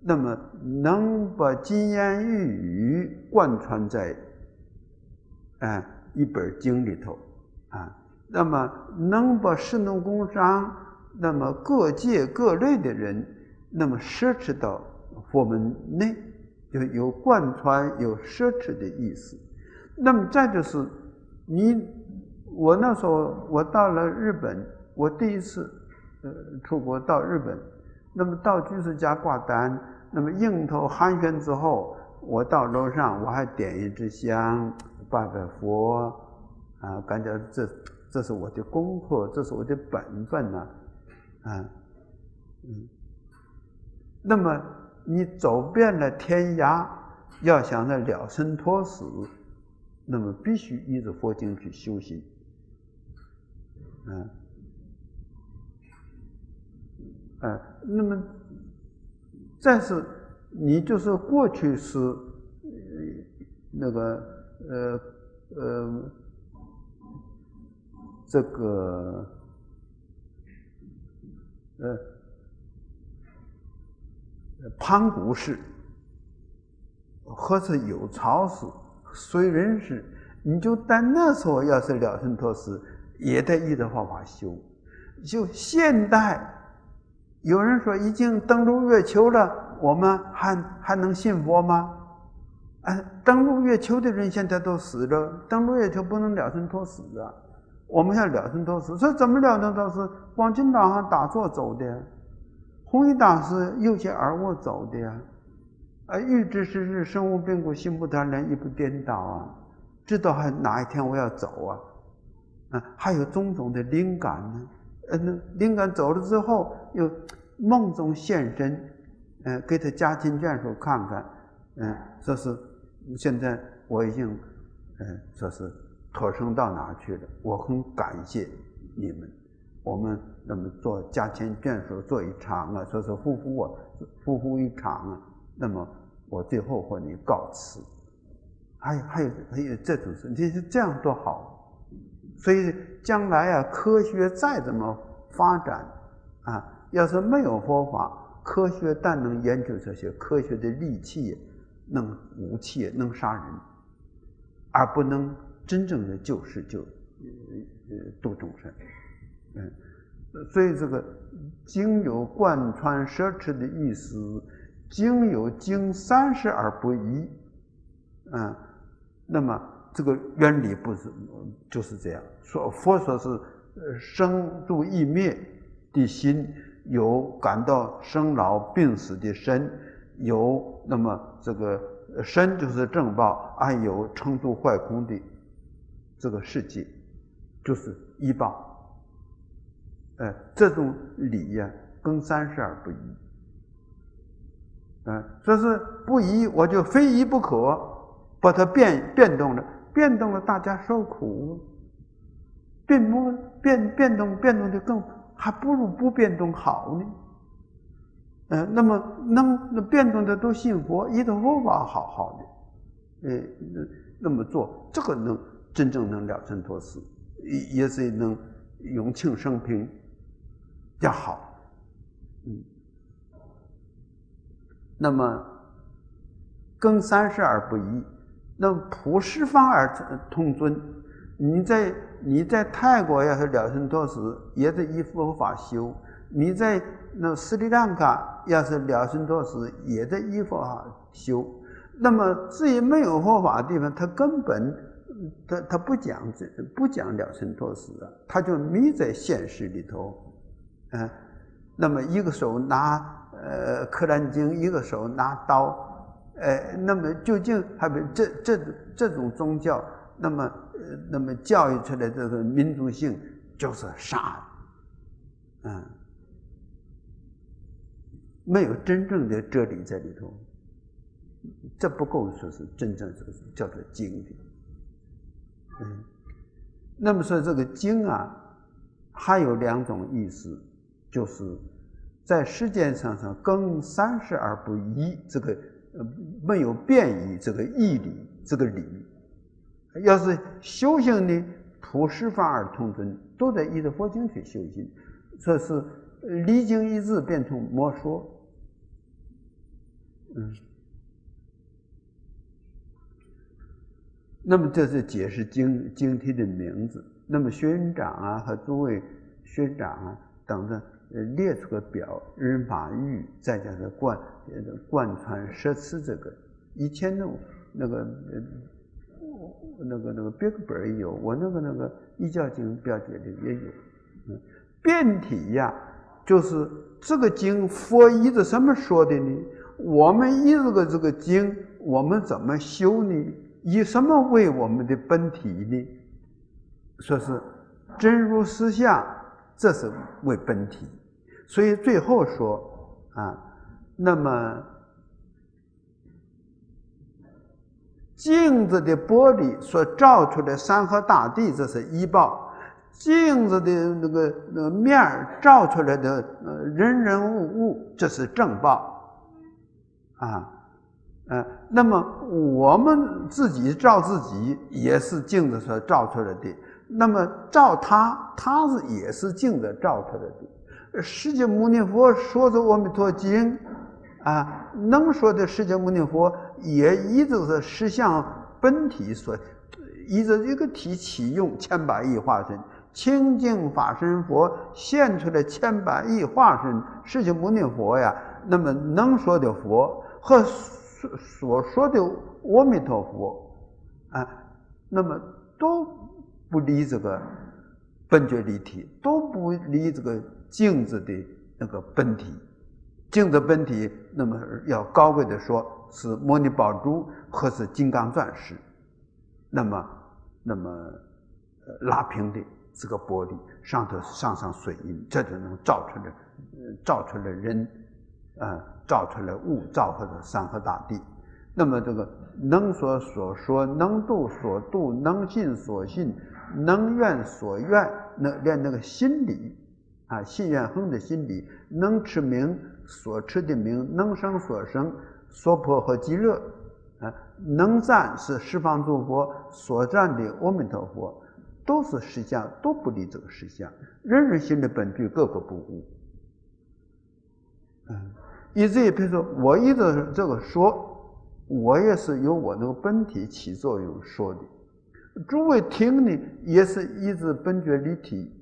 那么能把金言玉语贯穿在，哎，一本经里头啊，那么能把士农工商。那么各界各类的人，那么奢侈到佛门内，就有贯穿、有奢侈的意思。那么再就是，你我那时候我到了日本，我第一次呃出国到日本，那么到居士家挂单，那么应头寒暄之后，我到楼上我还点一支香，拜拜佛，啊，感觉这这是我的功课，这是我的本分呐。啊，嗯，那么你走遍了天涯，要想着了生脱死，那么必须依着佛经去修行，嗯，嗯，那么再是，你就是过去是那个呃呃这个。呃，盘古氏，或是有巢氏、随人氏，你就在那时候要是了生脱死，也得依着方法修。就现代，有人说已经登陆月球了，我们还还能信佛吗？哎，登陆月球的人现在都死了，登陆月球不能了生脱死啊。我们要了生脱死，说怎么了生脱死？广进大师打坐走的，弘一大师右肩而卧走的呀。啊，预知时日生无病故，心不贪恋，意不颠倒啊。知道还哪一天我要走啊？啊，还有种种的灵感呢。嗯，灵感走了之后，又梦中现身，嗯，给他家亲眷属看看，嗯，说是现在我已经，嗯，说是。托生到哪去了？我很感谢你们，我们那么做家亲眷属做一场啊，说是夫妇啊，夫妇一场啊，那么我最后和你告辞。还有还有还有这种事，你这样多好。所以将来啊，科学再怎么发展啊，要是没有佛法，科学但能研究这些科学的利器，能武器能杀人，而不能。真正的救世救，呃度众生，嗯，所以这个经有贯穿奢侈的意思，经有经三十而不移，嗯，那么这个原理不是就是这样说？佛说是呃生住异灭的心，有感到生老病死的身，有那么这个身就是正报，还有成住坏空的。这个世界就是医报，哎，这种理呀，更三十而不移。嗯，说是不移，我就非移不可，把它变变动了，变动了，大家受苦。变不变变动变动的更，还不如不变动好呢。嗯，那么能那变动的都信佛，一头佛法好好的，哎，那那么做，这个能真正能了成脱死，也也是能永庆生平，要好，嗯。那么更三世而不移，那普十方而同尊。你在你在泰国要是了生脱死，也是依佛法修；你在那斯里兰卡要是了生脱死，也得依佛法修。那么至于没有佛法的地方，他根本他他不讲这不讲了生脱死啊，他就迷在现实里头，嗯。那么一个手拿呃《可兰经》，一个手拿刀，呃，那么究竟还不这这这种宗教，那么呃那么教育出来这个民族性就是杀，嗯，没有真正的哲理在里头，这不够说是真正是叫做经典，嗯，那么说这个经啊，还有两种意思。就是在世间上上更三十而不移，这个呃没有变异，这个义理，这个理，要是修行呢，普世法而通尊，都在依着佛经去修行，说是离经一字变成魔说，嗯，那么这是解释经经题的名字。那么学院长啊和诸位学长啊等等。呃，列出个表，人法玉，再加上贯贯穿奢侈这个，以前那那个呃那个那个别个本也有，我那个那个一教经表解的也有。嗯，变体呀，就是这个经佛依着什么说的呢？我们依这个这个经，我们怎么修呢？以什么为我们的本体呢？说是真如实相，这是为本体。所以最后说啊，那么镜子的玻璃所照出的山河大地，这是一报；镜子的那个那个面儿照出来的呃人人物物，这是正报啊，嗯，那么我们自己照自己，也是镜子所照出来的；那么照他，他是也是镜子照出来的。释迦牟尼佛说的《阿弥陀经》，啊，能说的释迦牟尼佛也一直是实相本体所，一直一个体启用千百亿化身，清净法身佛现出来千百亿化身释迦牟尼佛呀，那么能说的佛和所所说的阿弥陀佛，啊，那么都不离这个本觉离体，都不离这个。镜子的那个本体，镜子本体，那么要高贵的说，是摩尼宝珠或是金刚钻石，那么，那么拉平的这个玻璃上头上上水印，这就能照出来，照出来人，啊，造出来物，造出来山河大地。那么这个能说所说，能度所度，能信所信，能愿所愿，那连那个心理。啊，信愿恒的心理，能持名所持的名，能生所生，所破和极乐，啊，能赞是十方诸佛所赞的阿弥陀佛，都是实相，都不离这个实相。人人心的本具，各个不误。嗯，以至于比如说，我一直这个说，我也是由我那个本体起作用说的，诸位听呢，也是一直本觉离体。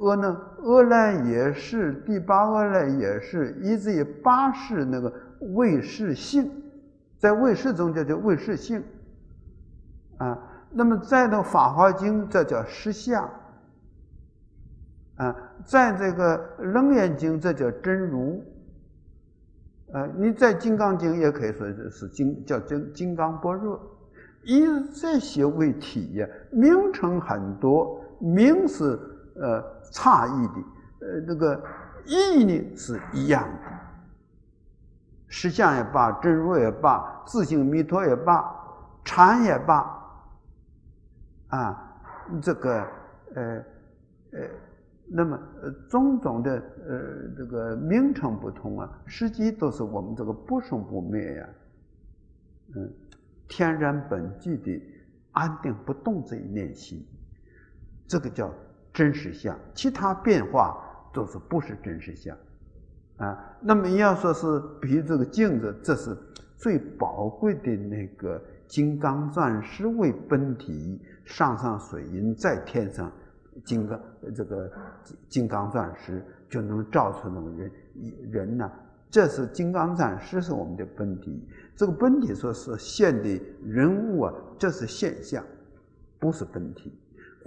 阿呢？阿赖也是第八阿赖也是，以至于八世那个未世性，在未世中叫叫未世性，啊，那么在那《法华经》这叫实相，啊，在这个《楞严经》这叫真如，啊，你在《金刚经》也可以说是金叫金金刚般若，以这些为体呀，名称很多，名是呃。差异的，呃，那个意义呢是一样的。实相也罢，真如也罢，自性弥陀也罢，禅也罢，啊，这个呃呃，那么呃种种的呃这个名称不同啊，实际都是我们这个不生不灭呀，嗯，天然本具的安定不动这一念心，这个叫真实相，其他变化都是不是真实相。啊，那么要说是比这个镜子，这是最宝贵的那个金刚钻石为本体，上上水银，在天上金刚这个金刚钻石，就能照出那个人人呢。这是金刚钻石是我们的本体，这个本体说是现的人物啊，这是现象，不是本体。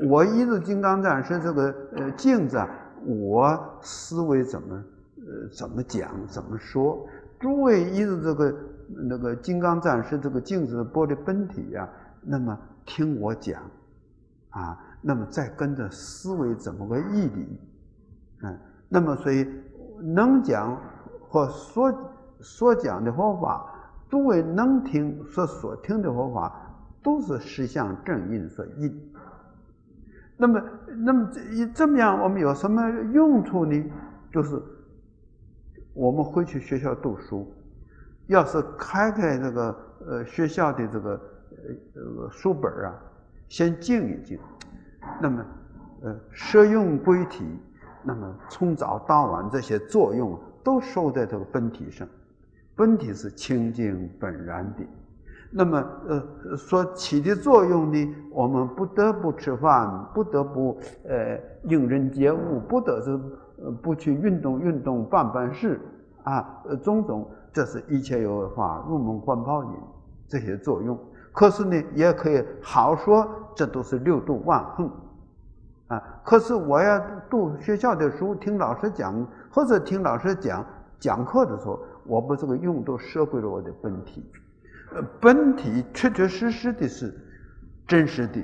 我一直金刚钻石这个呃镜子啊，我思维怎么？呃，怎么讲？怎么说？诸位依着这个那个金刚钻石这个镜子的玻璃本体呀，那么听我讲，啊，那么再跟着思维怎么个义理，嗯，那么所以能讲或所所讲的佛法，诸位能听所所听的佛法，都是实相正因所应。那么，那么这这么样，我们有什么用处呢？就是。我们回去学校读书，要是开开这个呃学校的这个呃这个书本啊，先静一静，那么呃摄用归体，那么从早到晚这些作用都收在这个本体上，本体是清净本然的，那么呃所起的作用呢，我们不得不吃饭，不得不呃应人接物，不得是。不去运动运动，办办事，啊，种种，这是一切有法入门观泡引这些作用。可是呢，也可以好说，这都是六度万恒，啊。可是我要读学校的书，听老师讲，或者听老师讲讲课的时候，我把这个用都收回了我的本体，呃，本体确确实实的是真实的，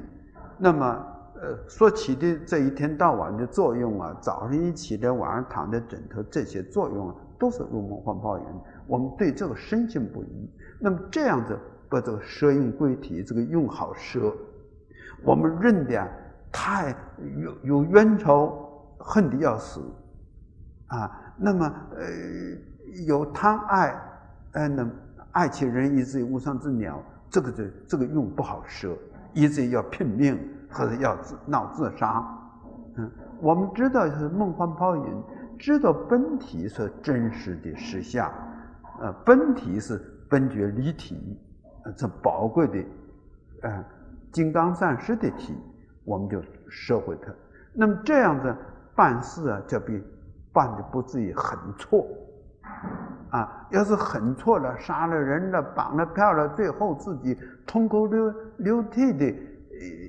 那么。呃，所起的这一天到晚的作用啊，早上一起来，晚上躺在枕头，这些作用啊，都是入梦幻泡影。我们对这个深信不疑。那么这样子把这个摄用贵体，这个用好摄，我们认的太有有冤仇，恨的要死啊。那么呃，有贪爱，呃，那爱其人以至于无上之鸟，这个这这个用不好摄，以至于要拼命。或者要自闹自杀，嗯，我们知道是梦幻泡影，知道本体是真实的实相，呃，本体是本觉离体，这宝贵的，呃，金刚钻石的体，我们就收回它。那么这样子办事啊，就比办的不至于很错，啊，要是很错了，杀了人了，绑了票了，最后自己痛哭流流涕的。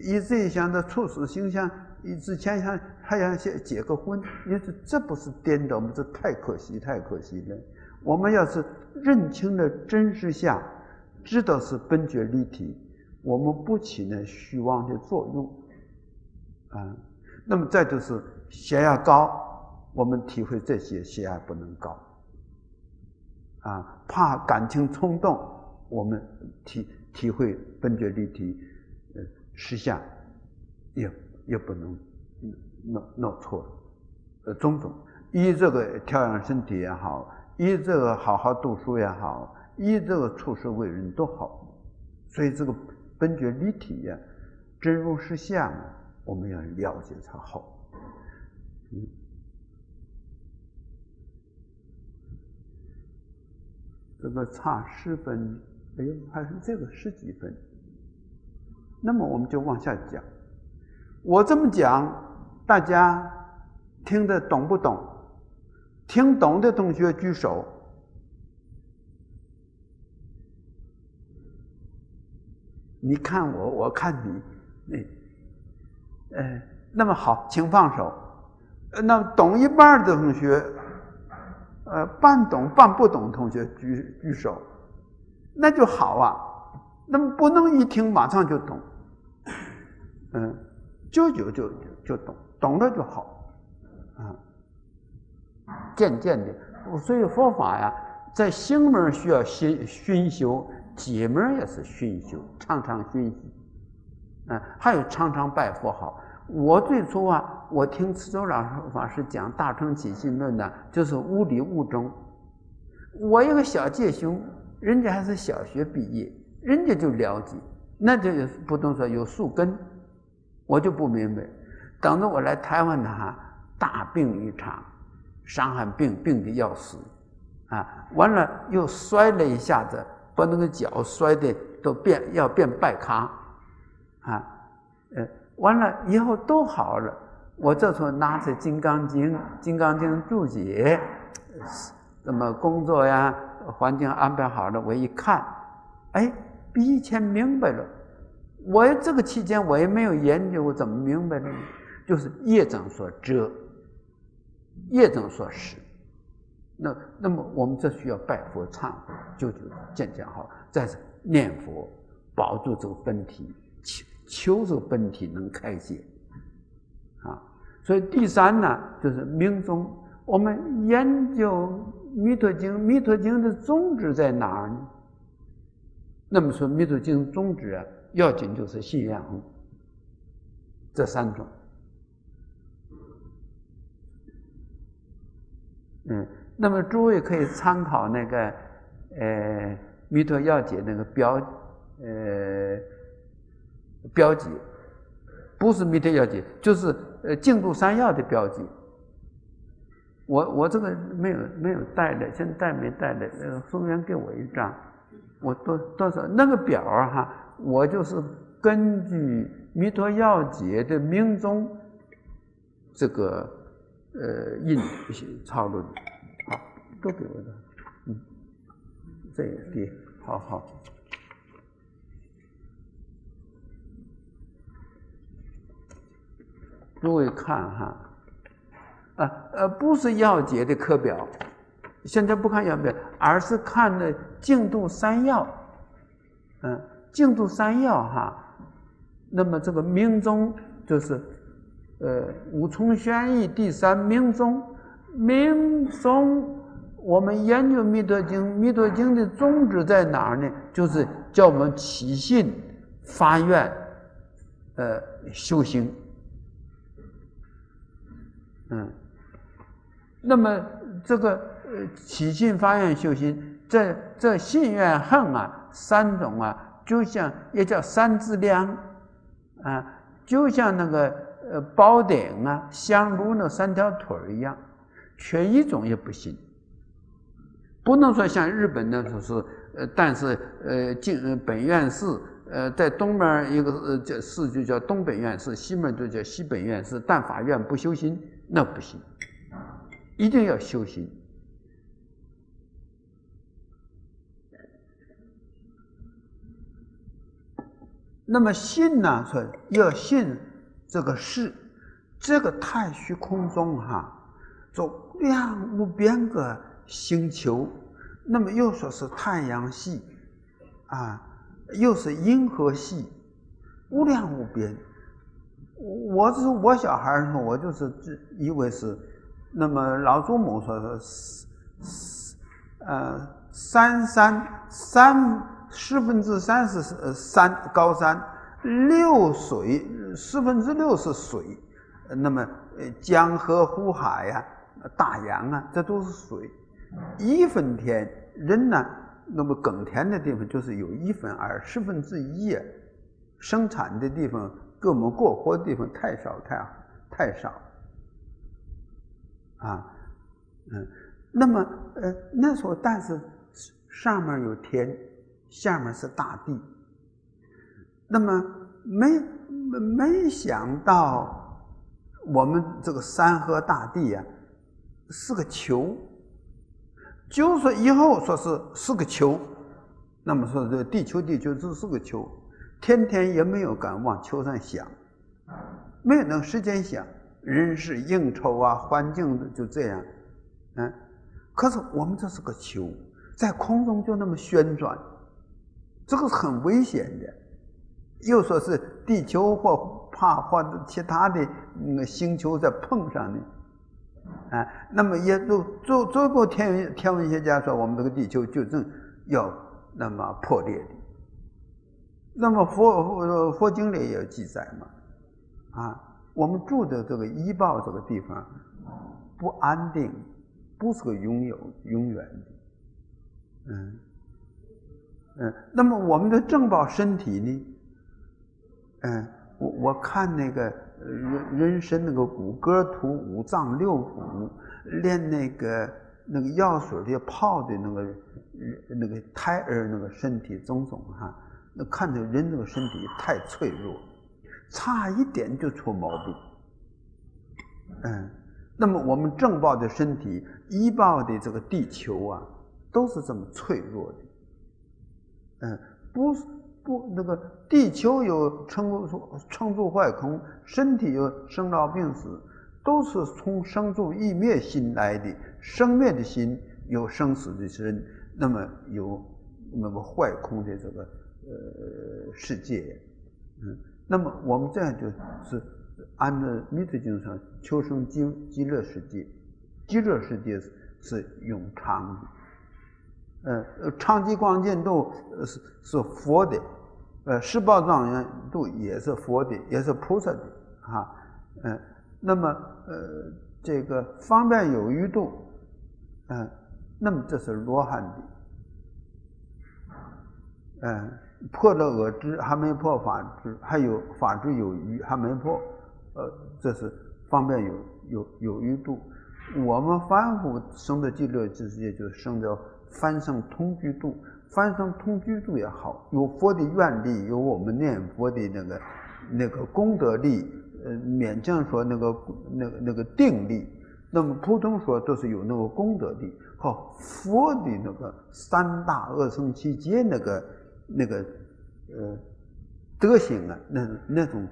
以至于想着处死形象，一之前想还想结结个婚，你说这不是颠倒吗？这太可惜，太可惜了。我们要是认清了真实相，知道是本觉立体，我们不起那虚妄的作用啊。那么再就是血压高，我们体会这些血压不能高啊。怕感情冲动，我们体体会本觉立体。呃实相也也不能弄弄错，呃，种种依这个调养身体也好，依这个好好读书也好，依这个处世为人都好，所以这个本觉立体呀，真如实相，我们要了解才好。嗯，这个差十分，哎呦，还是这个十几分。那么我们就往下讲，我这么讲，大家听得懂不懂？听懂的同学举手。你看我，我看你，哎，呃，那么好，请放手。那懂一半的同学，呃，半懂半不懂同学举举手，那就好啊。那么不能一听马上就懂。嗯，就就就就懂，懂了就好，啊。渐渐的，所以佛法呀，在心门需要熏熏修，解门也是熏修，常常熏习。嗯，还有常常拜佛好。我最初啊，我听慈州老师法师讲《大乘起信论》呢，就是无理无中。我一个小介兄，人家还是小学毕业，人家就了解，那就有不能说有树根，我就不明白。等着我来台湾呢，哈，大病一场，伤寒病，病的要死，啊，完了又摔了一下子，把那个脚摔的都变要变败咖，啊，呃，完了以后都好了。我这时候拿着《金刚经》，《金刚经》注解，怎么工作呀，环境安排好了，我一看，哎，比以前明白了。我这个期间我也没有研究，我怎么明白的呢？就是业障所遮，业障所使。那那么我们这需要拜佛忏悔，就就渐渐好。再是念佛，保住这个本体，求求这个本体能开解。啊，所以第三呢，就是明宗。我们研究《弥陀经》，《弥陀经》的宗旨在哪儿呢？那么说，《弥陀经》宗旨啊，要紧就是信仰这三种。嗯，那么诸位可以参考那个呃《弥陀要解》那个标呃标记，不是《弥陀要解》，就是呃《净土三要》的标记。我我这个没有没有带的，现在带没带的？呃，松原给我一张，我多多少那个表哈，我就是根据《弥陀要解》的明宗这个。呃，印抄录的，都给我的，嗯，这也对，好好。诸位看哈，啊呃，不是要解的课表，现在不看要表，而是看的净度三要，嗯，净度三要哈，那么这个明宗就是。呃，五重玄义第三明宗，明宗，我们研究弥陀经，弥陀经的宗旨在哪儿呢？就是叫我们起信发愿，呃，修行。嗯，那么这个呃起信发愿修行，这这信愿恨啊三种啊，就像也叫三资粮啊，就像那个。呃，宝顶啊，香炉那三条腿一样，缺一种也不行。不能说像日本那说是，呃，但是呃，进本院寺，呃，在东面一个叫寺就叫东本院寺，西面就叫西本院寺。但法院不修心，那不行，一定要修心。那么信呢，说要信。这个事这个太虚空中哈，做量无边个星球，那么又说是太阳系啊，又是银河系，无量无边。我是我小孩儿时候，我就是以为是，那么老祖母说是，呃，三山三十分之三是山高山。六水四分之六是水，那么江河湖海呀、大洋啊，这都是水。一分田人呢，那么耕田的地方就是有一分二十分之一，生产的地方给我们过活的地方太少太太少。啊，嗯，那么呃那时候但是上面有天，下面是大地。那么没没没想到，我们这个山河大地呀，是个球。就是以后说是是个球，那么说这地球地球只是个球，天天也没有敢往球上想，没有那个时间想，人事应酬啊，环境就这样，嗯。可是我们这是个球，在空中就那么旋转，这个很危险的。又说是地球或怕或者其他的那个星球在碰上呢，啊，那么也都足足够天文天文学家说，我们这个地球就正要那么破裂的。那么佛佛佛经里也有记载嘛，啊，我们住的这个医报这个地方不安定，不是个拥有永远的，嗯嗯，那么我们的正报身体呢，嗯，我我看那个人人参那个骨骼图五脏六腑，连那个那个药水的泡的那个那个胎儿那个身体种种哈。那看着人那个身体太脆弱，差一点就出毛病。嗯，那么我们正报的身体、医报的这个地球啊，都是这么脆弱的。嗯，不那个地球有成住成住坏空，身体有生老病死，都是从生住异灭心来的。生灭的心有生死的身，那么有那个坏空的这个。呃，世界，嗯，那么我们这样就是按照弥陀经上求生极极乐世界，极乐世界是是永长的，呃，长吉光见度是是佛的，呃，十八庄严度也是佛的，也是菩萨的，哈，嗯，那么呃，这个方便有余度，嗯，那么这是罗汉的，嗯。破了恶知还没破法知，还有法知有余还没破，呃，这是方便有有有余度。我们凡夫生的极乐世界，就生着凡圣同居度，凡圣同居住也好，有佛的愿力，有我们念佛的那个那个功德力，呃，勉强说那个那个那个定力，那么普通说都是有那个功德力和佛的那个三大恶生七劫那个。那个呃德行啊，那那种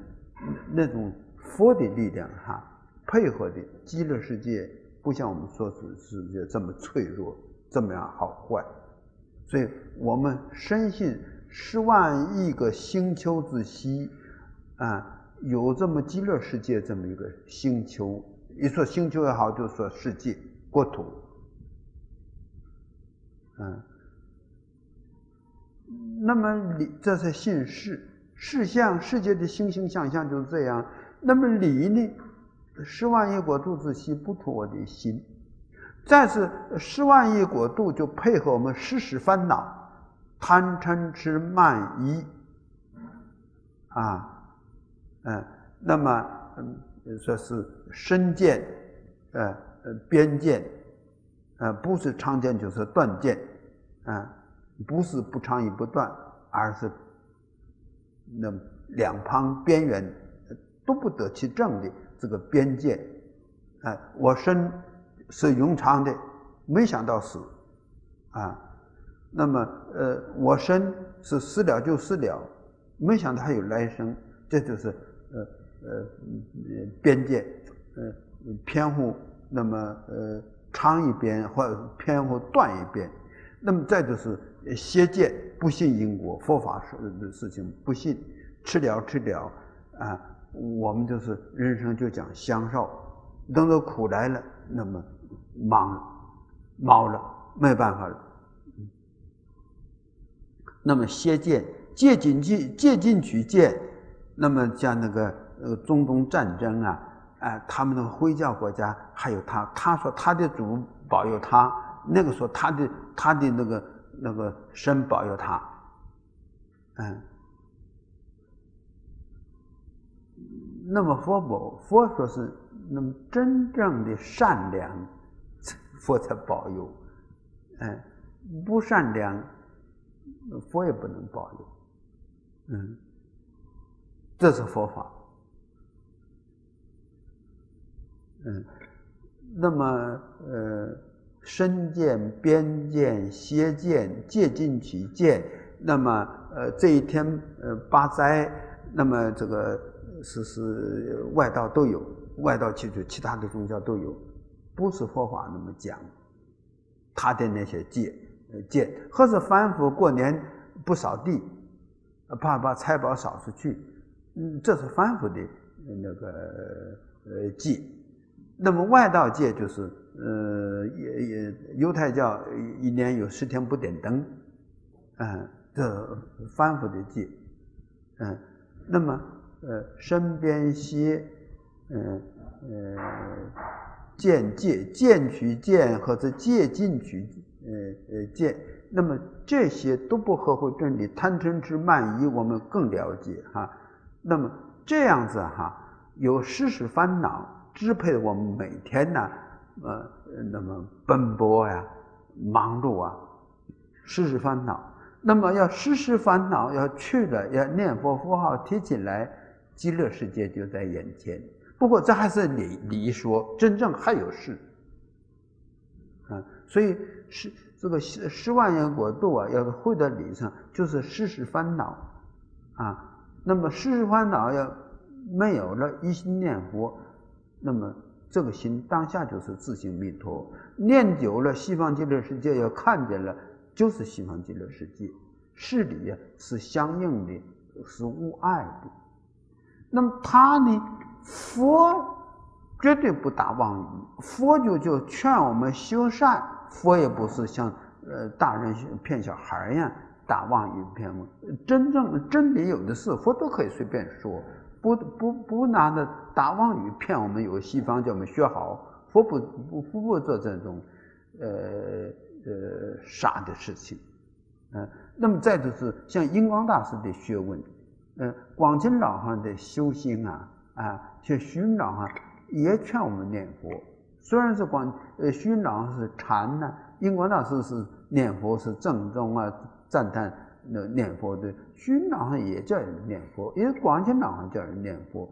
那种佛的力量哈，配合的极乐世界，不像我们说是世界这么脆弱，这么样好坏，所以我们深信十万亿个星球之息啊，有这么极乐世界这么一个星球，一说星球也好，就说世界国土，嗯。那么理这是信事，事相世界的形形象象就是这样。那么理呢？十万亿国度之息不出我的心。再是十万亿国度就配合我们时时烦恼，贪嗔痴慢疑啊，嗯，那么嗯说是身见，呃呃边见，呃不是常见就是断见，啊。不是不长也不断，而是那两旁边缘都不得其正的这个边界。哎，我身是永长的，没想到死啊。那么呃，我生是死了就死了，没想到还有来生，这就是呃呃边界，呃偏乎那么呃长一边或偏乎断一边。那么再就是。邪见不信因果，佛法说的事情不信，吃了吃了，啊，我们就是人生就讲享受，等到苦来了，那么忙毛了，没办法了。那么邪见借进去借进取见，那么像那个呃中东战争啊，啊，他们那个回教国家还有他，他说他的主保佑他，那个时候他的他的那个。那个神保佑他，嗯，那么佛保佛说是那么真正的善良，佛才保佑，嗯，不善良，佛也不能保佑，嗯，这是佛法，嗯，那么呃。身见、边见、邪见、戒禁取见，那么呃这一天呃八灾，那么这个是是外道都有，外道其实其他的宗教都有，不是佛法那么讲。他的那些戒戒，或是反复过年不扫地，怕把财宝扫出去，嗯，这是反复的那个呃戒，那么外道戒就是，呃，也也犹太教一年有十天不点灯，嗯，这反复的戒，嗯，那么呃身边些，嗯呃见戒见取见或者戒进取，呃呃见，那么这些都不合乎真理，贪嗔痴慢疑我们更了解哈，那么这样子哈，有时时烦恼。支配我们每天呢，呃，那么奔波呀，忙碌啊，时时烦恼。那么要时时烦恼，要去了，要念佛佛号提起来，极乐世界就在眼前。不过这还是理理说，真正还有事。啊，所以是这个十十万元国度啊，要会到理上，就是时时烦恼啊。那么时时烦恼要没有了，一心念佛。那么这个心当下就是自性弥陀，念久了西方极乐世界要看见了，就是西方极乐世界，事理是相应的，是无碍的。那么他呢，佛绝对不打妄语，佛就就劝我们修善，佛也不是像呃大人骗小孩一样打妄语骗我，真正真理有的是，佛都可以随便说。不不不拿着打妄语骗我们，有西方叫我们学好，佛不不不不做这种，呃呃傻的事情，嗯，那么再就是像印光大师的学问，嗯，广清老和尚的修心啊啊，像虚云老和尚也劝我们念佛，虽然是广呃虚云老和尚是禅呢，印光大师是念佛是正宗啊，赞叹。那念佛的虚老上也叫人念佛，因为广清老上叫人念佛。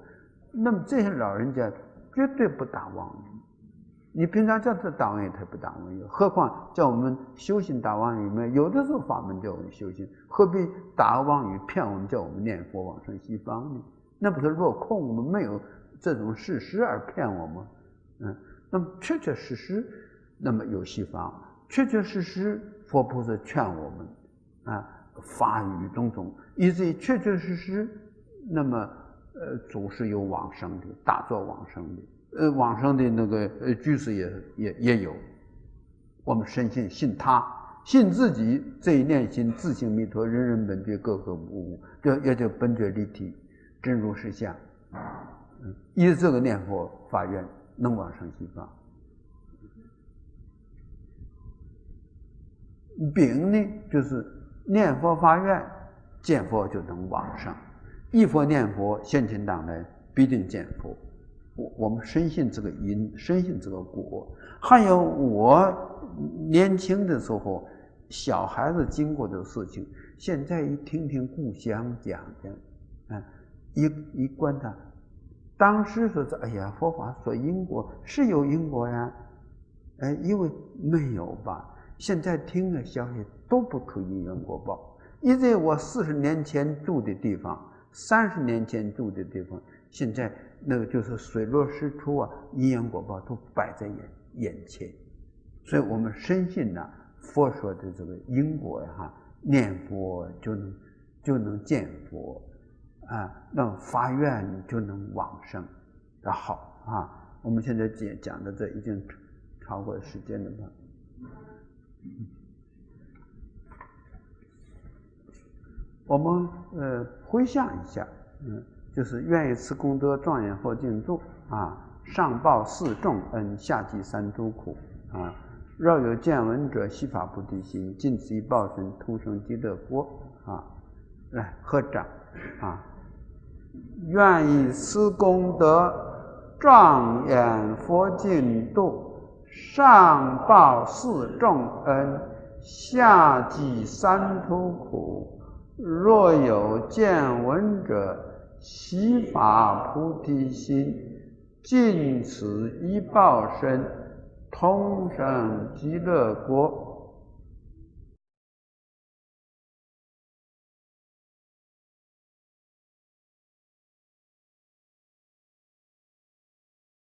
那么这些老人家绝对不打妄语。你平常叫他打妄语，他不打妄语，何况叫我们修行打妄语没有的时候法门叫我们修行，何必打妄语骗我们叫我们念佛往生西方呢？那不是落空？我们没有这种事实而骗我们。嗯，那么确确实实，那么有西方，确确实实佛菩萨劝我们啊。法语种种，以至于确确实实，那么呃，祖是有往生的，大作往生的，呃，往生的那个呃居士也也也有。我们深信信他，信自己这一念心自性弥陀，人人本觉，各个无误，就也就本觉立体，真如实相。嗯，以这个念佛法愿能往生西方。丙呢，就是。念佛发愿，见佛就能往生。一佛念佛，现前当来必定见佛。我我们深信这个因，深信这个果。还有我年轻的时候，小孩子经过的事情，现在一听听故乡讲讲，一一观他，当时说是哎呀，佛法说因果是有因果呀，哎，因为没有吧？现在听的消息。都不出因缘果报。因为我四十年前住的地方，三十年前住的地方，现在那个就是水落石出啊，因缘果报都摆在眼眼前。所以我们深信呐，佛说的这个因果呀，哈，念佛就能就能见佛，啊，那发愿你就能往生，那好啊。我们现在讲讲的这已经超过时间了吧？我们呃回想一下，嗯，就是愿以此功德庄严佛净土啊，上报四重恩，下济三诸苦啊。若有见闻者，悉发菩提心，尽此一报身，同生极乐国啊。来合掌啊，愿以此功德庄严佛净土，上报四重恩，下济三途苦。若有见闻者，悉发菩提心，尽此一报身，同生极乐国。